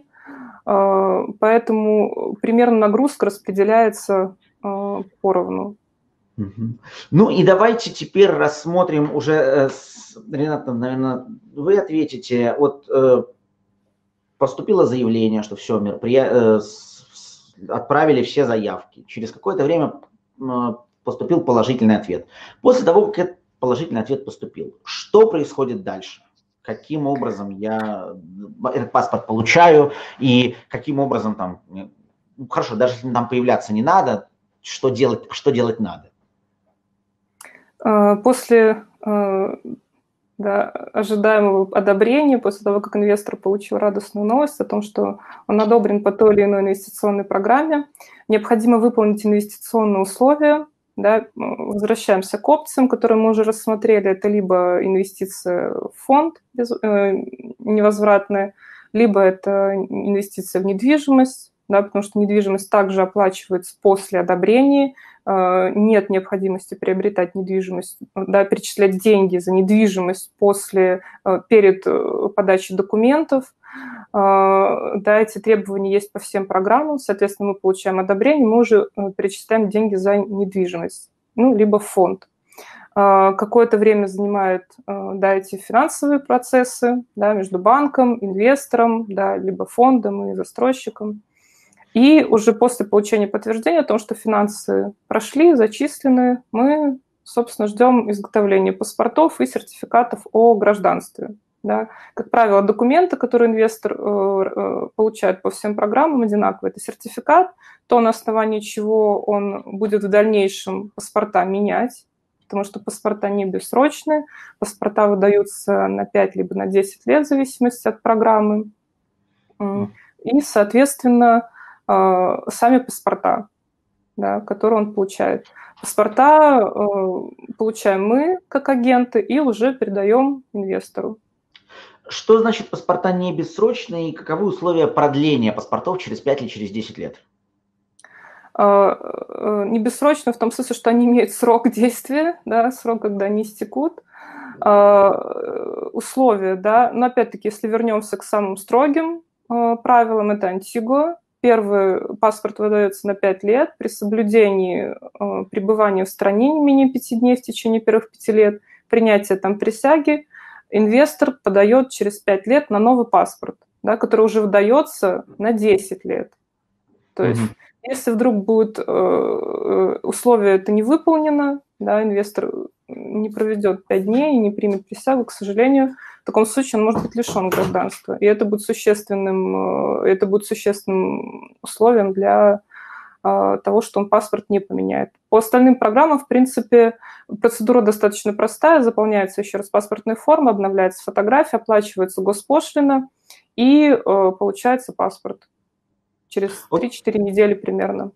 Э, поэтому примерно нагрузка распределяется э, поровну. Ну и давайте теперь рассмотрим уже, э, Рената, наверное, вы ответите, вот э, поступило заявление, что все, мероприятие, отправили все заявки. Через какое-то время поступил положительный ответ. После того, как этот положительный ответ поступил, что происходит дальше? Каким образом я этот паспорт получаю и каким образом там, ну, хорошо, даже если там появляться не надо, что делать, что делать надо? А, после а, да, ожидаемого одобрения, после того, как инвестор получил радостную новость о том, что он одобрен по той или иной инвестиционной программе, необходимо выполнить инвестиционные условия, да, возвращаемся к опциям, которые мы уже рассмотрели. Это либо инвестиция в фонд без, э, невозвратная, либо это инвестиция в недвижимость, да, потому что недвижимость также оплачивается после одобрения, нет необходимости приобретать недвижимость, да, перечислять деньги за недвижимость после, э, перед э, подачей документов, да, эти требования есть по всем программам, соответственно, мы получаем одобрение, мы уже перечисляем деньги за недвижимость, ну, либо фонд. Какое-то время занимают да, эти финансовые процессы да, между банком, инвестором, да, либо фондом и застройщиком. И уже после получения подтверждения о том, что финансы прошли, зачислены, мы, собственно, ждем изготовления паспортов и сертификатов о гражданстве. Да. Как правило, документы, которые инвестор э, э, получает по всем программам, одинаковые. Это сертификат, то, на основании чего он будет в дальнейшем паспорта менять, потому что паспорта не бессрочные, паспорта выдаются на 5 либо на 10 лет в зависимости от программы. И, соответственно, сами паспорта, да, которые он получает. Паспорта э, получаем мы, как агенты, и уже передаем инвестору. Что значит паспорта не бессрочные и каковы условия продления паспортов через 5 или через 10 лет? Э, не бессрочно в том смысле, что они имеют срок действия, да, срок, когда они истекут. Условия, да, но опять-таки, если вернемся к самым строгим правилам, это Антигуа, Первый паспорт выдается на 5 лет при соблюдении э, пребывания в стране не менее 5 дней в течение первых 5 лет, принятия там присяги, инвестор подает через 5 лет на новый паспорт, да, который уже выдается на 10 лет. То есть, mm-hmm. если вдруг будет э, э, условие это не выполнено, да, инвестор не проведет 5 дней и не примет присягу, к сожалению, в таком случае он может быть лишен гражданства. И это будет существенным, э, это будет существенным условием для э, того, что он паспорт не поменяет. По остальным программам, в принципе, процедура достаточно простая. Заполняется еще раз паспортная форма, обновляется фотография, оплачивается госпошлина и э, получается паспорт через 3-4 недели примерно.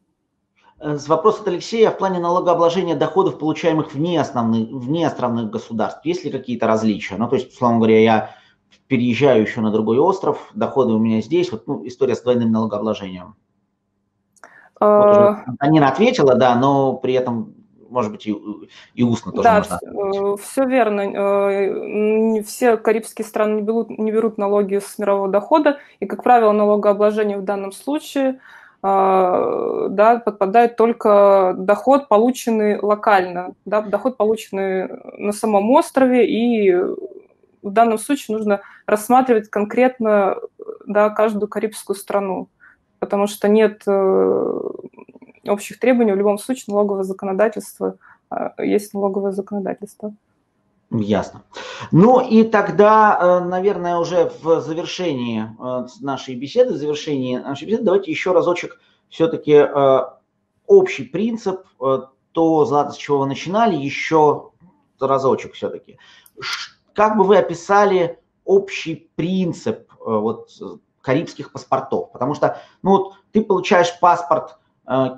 Э, вопрос от Алексея в плане налогообложения доходов, получаемых вне, основных, вне островных государств. Есть ли какие-то различия? Ну, то есть, условно говоря, я переезжаю еще на другой остров, доходы у меня здесь, вот ну, история с двойным налогообложением. Вот уже. Анина ответила, да, но при этом, может быть, и, и устно тоже да, можно. все верно. Э, все карибские страны не берут, не берут налоги с мирового дохода, и, как правило, налогообложение в данном случае – да, подпадает только доход, полученный локально, да, доход, полученный на самом острове, и в данном случае нужно рассматривать конкретно да, каждую карибскую страну, потому что нет э, общих требований, в любом случае налоговое законодательство, а, есть налоговое законодательство. Ясно. Ну и тогда, э, наверное, уже в завершении э, нашей беседы, в завершении нашей беседы, давайте еще разочек все-таки э, общий принцип, то, с чего вы начинали, еще разочек все-таки. Как бы вы описали общий принцип вот, карибских паспортов? Потому что ну, вот, ты получаешь паспорт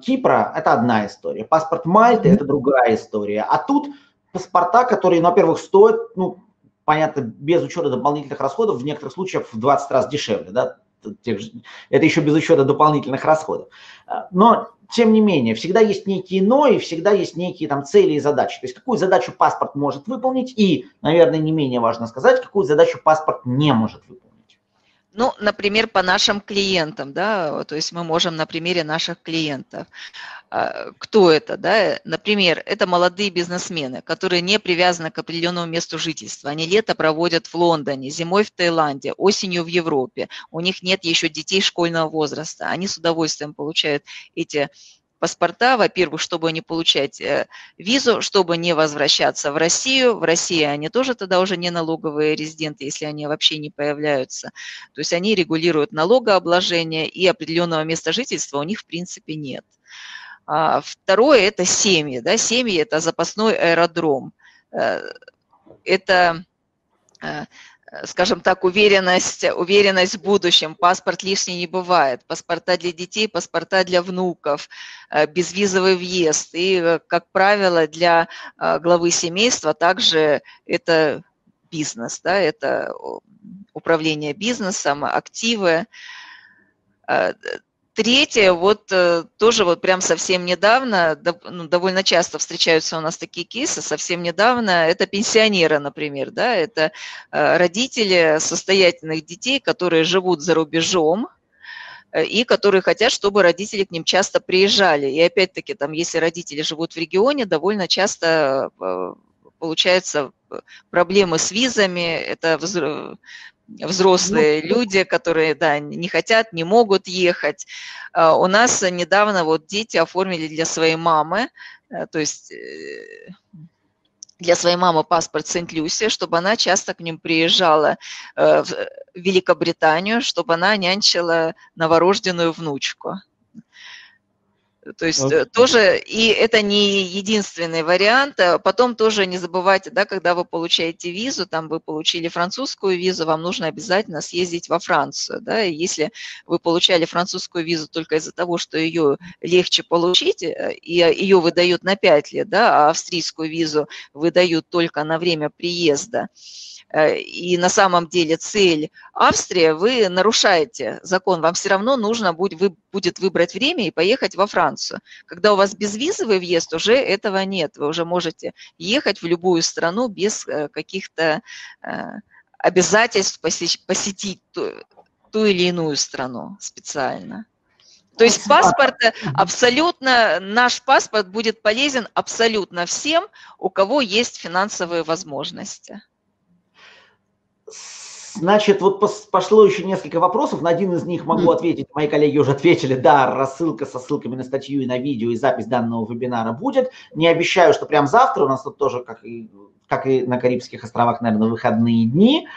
Кипра, это одна история, паспорт Мальты, это другая история, а тут паспорта, которые, ну, во-первых, стоят, ну, понятно, без учета дополнительных расходов, в некоторых случаях в 20 раз дешевле, да, это еще без учета дополнительных расходов. А, но, тем не менее, всегда есть некие но и всегда есть некие там цели и задачи. То есть какую задачу паспорт может выполнить и, наверное, не менее важно сказать, какую задачу паспорт не может выполнить. Ну, например, по нашим клиентам, да, то есть мы можем на примере наших клиентов. А, кто это, да? Например, это молодые бизнесмены, которые не привязаны к определенному месту жительства. Они лето проводят в Лондоне, зимой в Таиланде, осенью в Европе. У них нет еще детей школьного возраста. Они с удовольствием получают эти паспорта, во-первых, чтобы не получать э, визу, чтобы не возвращаться в Россию. В России они тоже тогда уже не налоговые резиденты, если они вообще не появляются. То есть они регулируют налогообложение, и определенного места жительства у них в принципе нет. А второе – это семьи. Да? Семьи – это запасной аэродром. Э, это э, скажем так, уверенность, уверенность в будущем. Паспорт лишний не бывает. Паспорта для детей, паспорта для внуков, э, безвизовый въезд. И, э, как правило, для главы семейства также это бизнес, да, это управление бизнесом, активы. Третье, вот э, тоже вот прям совсем недавно, ну, довольно часто встречаются у нас такие кейсы, совсем недавно, это пенсионеры, например, да, это э, родители состоятельных детей, которые живут за рубежом, э, и которые хотят, чтобы родители к ним часто приезжали. И опять-таки, там, если родители живут в регионе, довольно часто получаются проблемы с визами, это взрослые ну, люди, которые, да, не хотят, не могут ехать. А, у нас недавно вот дети оформили для своей мамы, э, то есть э, для своей мамы паспорт Сент-Люси, чтобы она часто к ним приезжала э, в Великобританию, чтобы она нянчила новорожденную внучку. То есть okay. Э, тоже, и это не единственный вариант. А потом тоже не забывайте, да, когда вы получаете визу, там вы получили французскую визу, вам нужно обязательно съездить во Францию. Да, и если вы получали французскую визу только из-за того, что ее легче получить, э, и ее выдают на 5 лет, да, а австрийскую визу выдают только на время приезда, Э, и на самом деле цель Австрия, вы нарушаете закон, вам все равно нужно будет, вы, будет выбрать время и поехать во Францию. Когда у вас безвизовый въезд, уже этого нет, вы уже можете ехать в любую страну без э, каких-то э, обязательств посетить ту, ту или иную страну специально. То есть паспорт абсолютно, наш паспорт будет полезен абсолютно всем, у кого есть финансовые возможности. Значит, вот пошло еще несколько вопросов. На один из них могу ответить. Мои коллеги уже ответили. Да, рассылка со ссылками на статью и на видео и запись данного вебинара будет. Не обещаю, что прям завтра. У нас тут тоже, как и, как и на Карибских островах, наверное, выходные дни.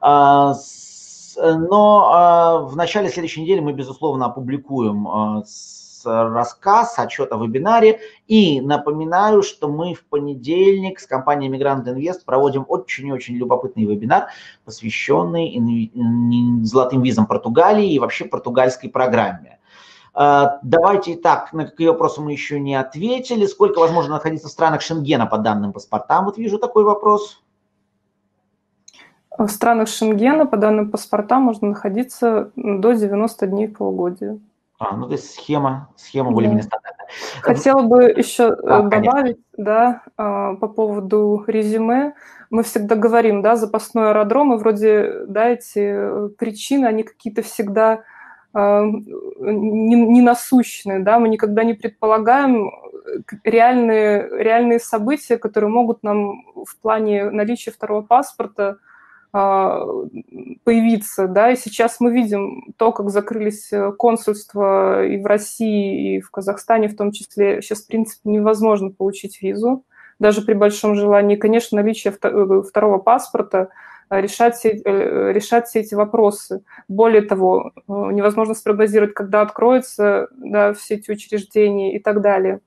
А, но а, в начале следующей недели мы, безусловно, опубликуем а, рассказ, отчет о вебинаре. И напоминаю, что мы в понедельник с компанией Мигрант Инвест проводим очень-очень любопытный вебинар, посвященный золотым визам Португалии и вообще португальской программе. А, давайте так, на какие вопросы мы еще не ответили. Сколько возможно находиться в странах Шенгена по данным паспортам? Вот вижу такой вопрос. В странах Шенгена по данным паспортам можно находиться до 90 дней полугодия. А, ну то есть схема, схема да. более-менее стандартная. Хотела бы еще а, добавить, конечно. да, а, по поводу резюме. Мы всегда говорим, да, запасной аэродром, и вроде, да, эти э, причины, они какие-то всегда не, не насущные, да, мы никогда не предполагаем реальные, реальные события, которые могут нам в плане наличия второго паспорта – а, появиться, да, и сейчас мы видим то, как закрылись э, консульства и в России, и в Казахстане в том числе. Сейчас, в принципе, невозможно получить визу, даже при большом желании. Конечно, наличие э, второго паспорта э, решать все, решать все эти вопросы. Более того, невозможно спрогнозировать, когда откроются да, все эти учреждения и так далее.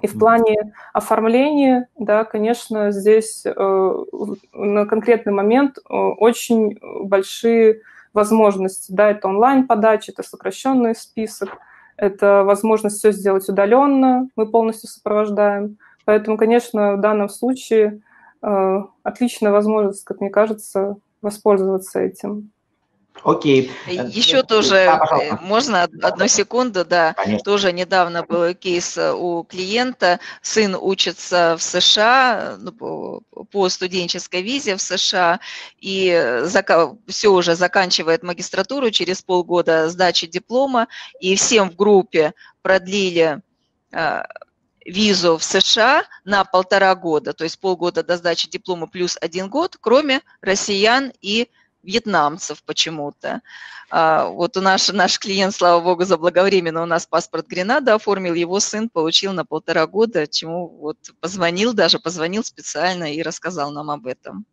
И в плане оформления, да, конечно, здесь э, на конкретный момент э, очень большие возможности. Да, это онлайн-подача, это сокращенный список, это возможность все сделать удаленно, мы полностью сопровождаем. Поэтому, конечно, в данном случае э, отличная возможность, как мне кажется, воспользоваться этим. Окей. Еще тоже, да, можно одну секунду, да, Конечно. тоже недавно был кейс у клиента, сын учится в США ну, по студенческой визе в США, и все уже заканчивает магистратуру. Через полгода сдачи диплома, и всем в группе продлили визу в США на полтора года, то есть полгода до сдачи диплома плюс один год, кроме россиян и вьетнамцев почему-то. А, вот у наш, наш клиент, слава богу, заблаговременно у нас паспорт Гренада оформил, его сын получил на полтора года, чему вот позвонил, даже позвонил специально и рассказал нам об этом.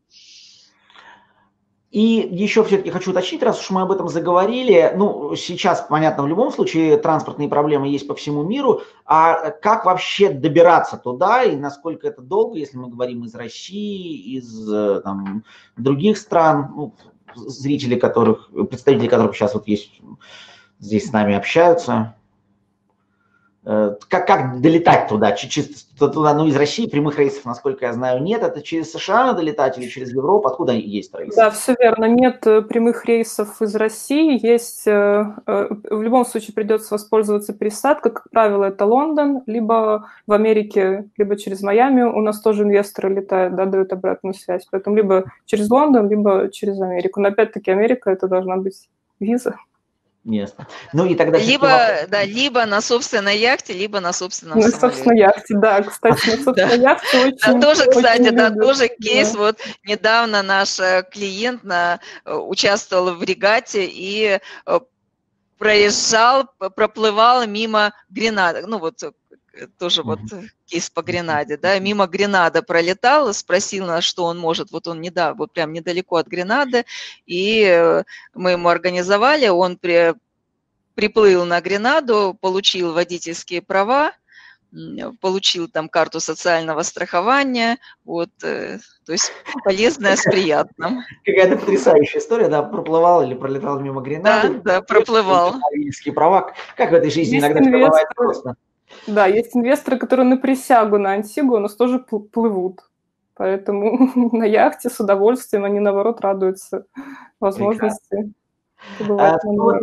И еще все-таки хочу уточнить, раз уж мы об этом заговорили, ну, сейчас, понятно, в любом случае транспортные проблемы есть по всему миру, а как вообще добираться туда и насколько это долго, если мы говорим из России, из э, там, других стран, ну, зрители которых, представители которых сейчас вот есть здесь с нами общаются, как, как долетать туда, чисто туда, ну, из России прямых рейсов, насколько я знаю, нет. Это через США надо летать или через Европу? Откуда есть рейсы? Да, все верно. Нет э, прямых рейсов из России. Есть, э, в любом случае придется воспользоваться пересадкой. Как правило, это Лондон, либо в Америке, либо через Майами. У нас тоже инвесторы летают, да, дают обратную связь. Поэтому либо через Лондон, либо через Америку. Но опять-таки Америка это должна быть виза место. Ну и тогда... Либо, да, либо на собственной яхте, либо на собственном На собственной яхте, да, кстати, на собственной яхте очень... Тоже, кстати, да, тоже кейс, вот недавно наш э, клиент на, э, участвовал в регате и э, проезжал, проплывал мимо Гренады, ну вот тоже вот кейс по Гренаде, да, мимо Гренада пролетал, спросил нас, что он может, вот он не да, вот прям недалеко от Гренады, и э, мы ему организовали, он при, приплыл на Гренаду, получил водительские права, получил там карту социального страхования, вот, э, то есть полезное с приятным. Какая-то потрясающая история, да, проплывал или пролетал мимо Гренады. Да, да, проплывал. Водительские права, как в этой жизни иногда бывает просто. Да, есть инвесторы, которые на присягу на Антигу у нас тоже плывут. Поэтому на яхте с удовольствием они, наоборот, радуются возможности а, на вот,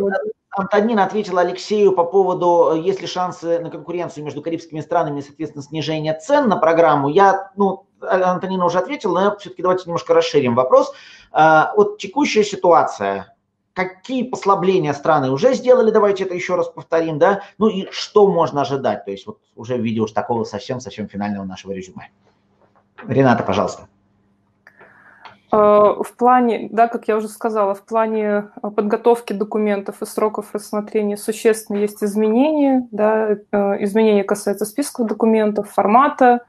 Антонина ответила Алексею по поводу, есть ли шансы на конкуренцию между карибскими странами и, соответственно, снижение цен на программу. Я, ну, Антонина уже ответила, но все-таки давайте немножко расширим вопрос. Вот текущая ситуация, какие послабления страны уже сделали, давайте это еще раз повторим, да, ну и что можно ожидать, то есть вот уже в виде уж такого совсем-совсем финального нашего резюме. Рената, пожалуйста. Э, в плане, да, как я уже сказала, в плане э, подготовки документов и сроков рассмотрения существенно есть изменения. Да, э, изменения касаются списка документов, формата,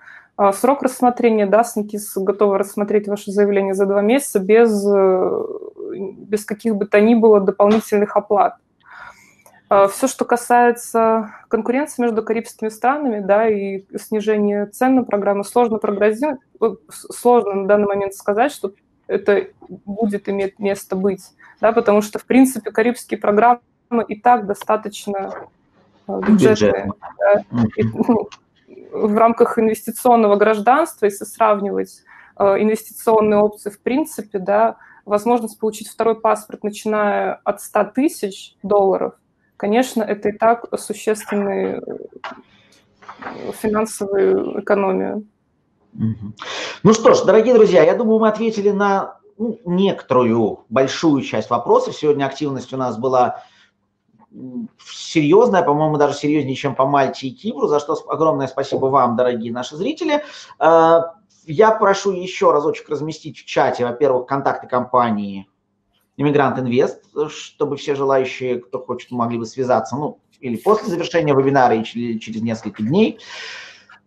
срок рассмотрения. Да, СНКИС готовы рассмотреть ваше заявление за два месяца без без каких бы то ни было дополнительных оплат. А, Все, что касается конкуренции между карибскими странами, да, и снижения цен на программы, сложно прогнозировать, э, сложно на данный момент сказать, что это будет иметь место быть, да, потому что, в принципе, карибские программы и так достаточно э, бюджетные. Да, и, ну, в рамках инвестиционного гражданства, если сравнивать э, инвестиционные опции в принципе, да, возможность получить второй паспорт, начиная от 100 тысяч долларов, конечно, это и так существенную э, финансовую экономию. Ну что ж, дорогие друзья, я думаю, мы ответили на ну, некоторую большую часть вопросов. Сегодня активность у нас была серьезная, по-моему, даже серьезнее, чем по Мальте и Кипру, за что огромное спасибо вам, дорогие наши зрители. А, я прошу еще разочек разместить в чате, во-первых, контакты компании Иммигрант Инвест, чтобы все желающие, кто хочет, могли бы связаться, ну, или после завершения вебинара, или через несколько дней.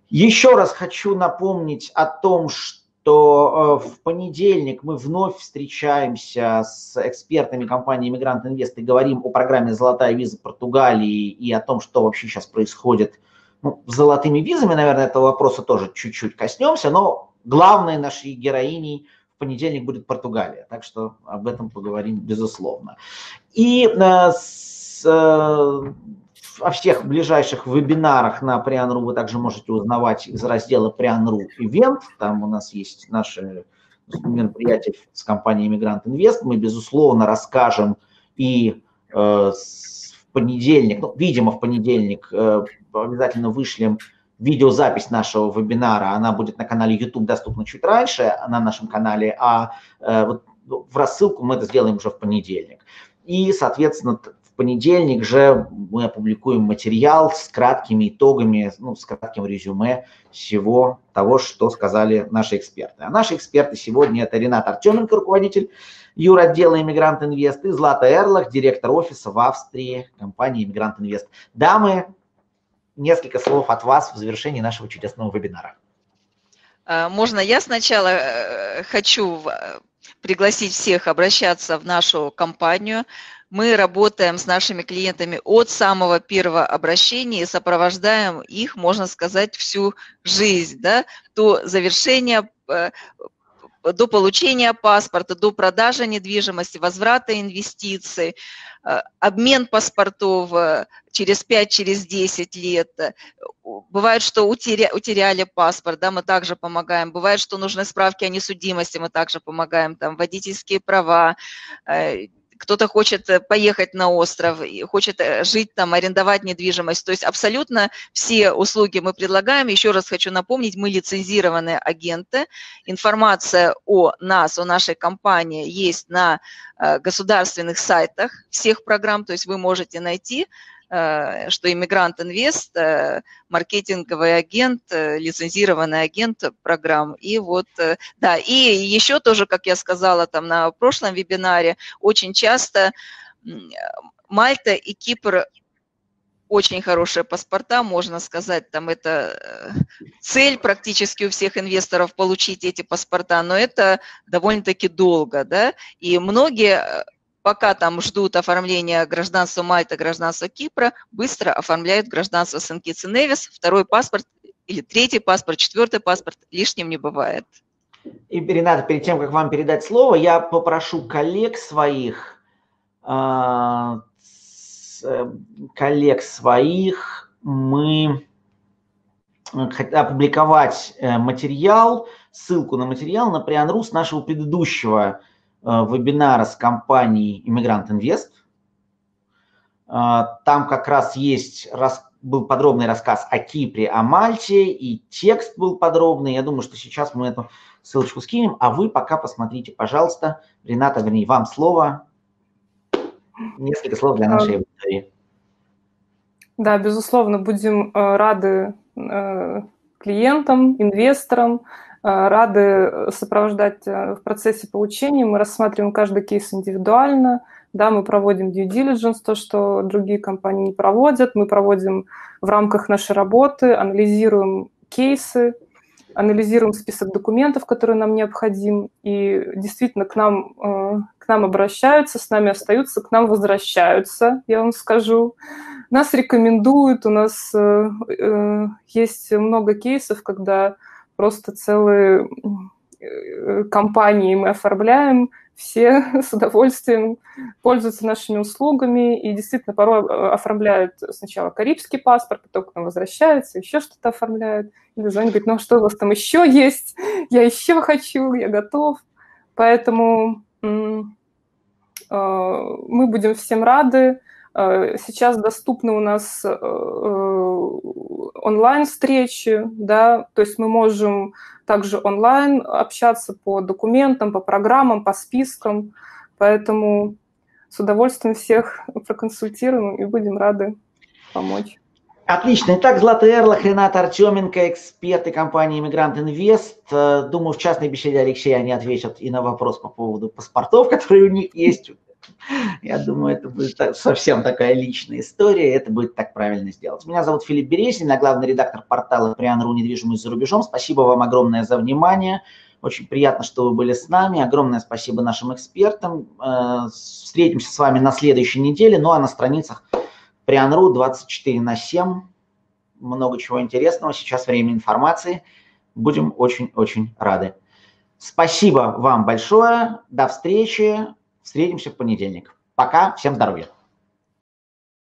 Еще раз хочу напомнить о том, что э, в понедельник мы вновь встречаемся с экспертами компании Иммигрант Инвест и говорим о программе «Золотая виза Португалии» и о том, что вообще сейчас происходит ну, с золотыми визами, наверное, этого вопроса тоже чуть-чуть коснемся, но главной нашей героиней в понедельник будет Португалия. Так что об этом поговорим безусловно. И э, с, э, о всех ближайших вебинарах на Приан.ру вы также можете узнавать из раздела Приан.ру Event. Там у нас есть наши мероприятия с компанией Immigrant Invest. Мы, безусловно, расскажем И э, в понедельник, ну, видимо, в понедельник э, обязательно вышлем видеозапись нашего вебинара. Она будет на канале YouTube доступна чуть раньше, на нашем канале, а э, вот в рассылку мы это сделаем уже в понедельник. И, соответственно, понедельник же мы опубликуем материал с краткими итогами, ну, с кратким резюме всего того, что сказали наши эксперты. А наши эксперты сегодня это Ренат Артеменко, руководитель юротдела «Иммигрант Инвест» и Злата Эрлах, директор офиса в Австрии компании «Иммигрант Инвест». Дамы, несколько слов от вас в завершении нашего чудесного вебинара. А, можно я сначала э, хочу э, пригласить всех обращаться в нашу компанию. Мы работаем с нашими клиентами от самого первого обращения и сопровождаем их, можно сказать, всю жизнь, да, до завершения э, до получения паспорта, до продажи недвижимости, возврата инвестиций, э, обмен паспортов э, через 5, через 10 лет. Бывает, что утеря, утеряли паспорт, да, мы также помогаем. Бывает, что нужны справки о несудимости, мы также помогаем, там, водительские права, кто-то хочет э, поехать на остров, хочет э, жить там, арендовать недвижимость. То есть абсолютно все услуги мы предлагаем. Еще раз хочу напомнить, мы лицензированные агенты. Информация о нас, о нашей компании есть на э, государственных сайтах всех программ, то есть вы можете найти что Иммигрант Инвест, э, маркетинговый агент, э, лицензированный агент программ. И вот, да, и еще тоже, как я сказала там на прошлом вебинаре, очень часто Мальта и Кипр очень хорошие паспорта, можно сказать, там это цель практически у всех инвесторов получить эти паспорта, но это довольно-таки долго, да, и многие пока там ждут оформления гражданства Мальты, гражданства Кипра, быстро оформляют гражданство Сен-Китс и Невис, второй паспорт или третий паспорт, четвертый паспорт лишним не бывает. И, Рената, перед тем, как вам передать слово, я попрошу коллег своих, а, э, коллег своих, мы опубликовать э, материал, ссылку на материал на Прианру с нашего предыдущего Э, вебинара с компанией Immigrant Invest. Э, там как раз есть был подробный рассказ о Кипре, о Мальте, и текст был подробный. Я думаю, что сейчас мы эту ссылочку скинем, а вы пока посмотрите, пожалуйста. Рената, вернее, вам слово. Несколько слов для нашей аудитории. Да, безусловно, будем э, рады клиентам, инвесторам, Э, рады сопровождать э, в процессе получения. Мы рассматриваем каждый кейс индивидуально. Да, мы проводим due diligence, то, что другие компании не проводят. Мы проводим в рамках нашей работы, анализируем кейсы, анализируем список документов, которые нам необходим, и действительно к нам, э, к нам обращаются, с нами остаются, к нам возвращаются, я вам скажу. Нас рекомендуют, у нас есть много кейсов, когда просто целые э, компании мы оформляем, все с удовольствием пользуются нашими услугами и действительно порой э, оформляют сначала карибский паспорт, потом к нам возвращаются, еще что-то оформляют. Или звонят, говорят, ну а что у вас там еще есть? Я еще хочу, я готов. Поэтому э, мы будем всем рады. Сейчас доступны у нас онлайн-встречи, да, то есть мы можем также онлайн общаться по документам, по программам, по спискам, поэтому с удовольствием всех проконсультируем и будем рады помочь. Отлично. Итак, Злата Эрлах, Ренат Артеменко, эксперты компании Иммигрант Инвест. Думаю, в частной беседе Алексея они ответят и на вопрос по поводу паспортов, которые у них есть, я думаю, это будет совсем такая личная история, это будет так правильно сделать. Меня зовут Филипп Березин, я главный редактор портала Приан.ру «Недвижимость за рубежом». Спасибо вам огромное за внимание. Очень приятно, что вы были с нами. Огромное спасибо нашим экспертам. Э, встретимся с вами на следующей неделе. Ну а на страницах Приан.ру 24 на 7. Много чего интересного. Сейчас время информации. Будем очень-очень рады. Спасибо вам большое. До встречи. Встретимся в понедельник. Пока, всем здоровья.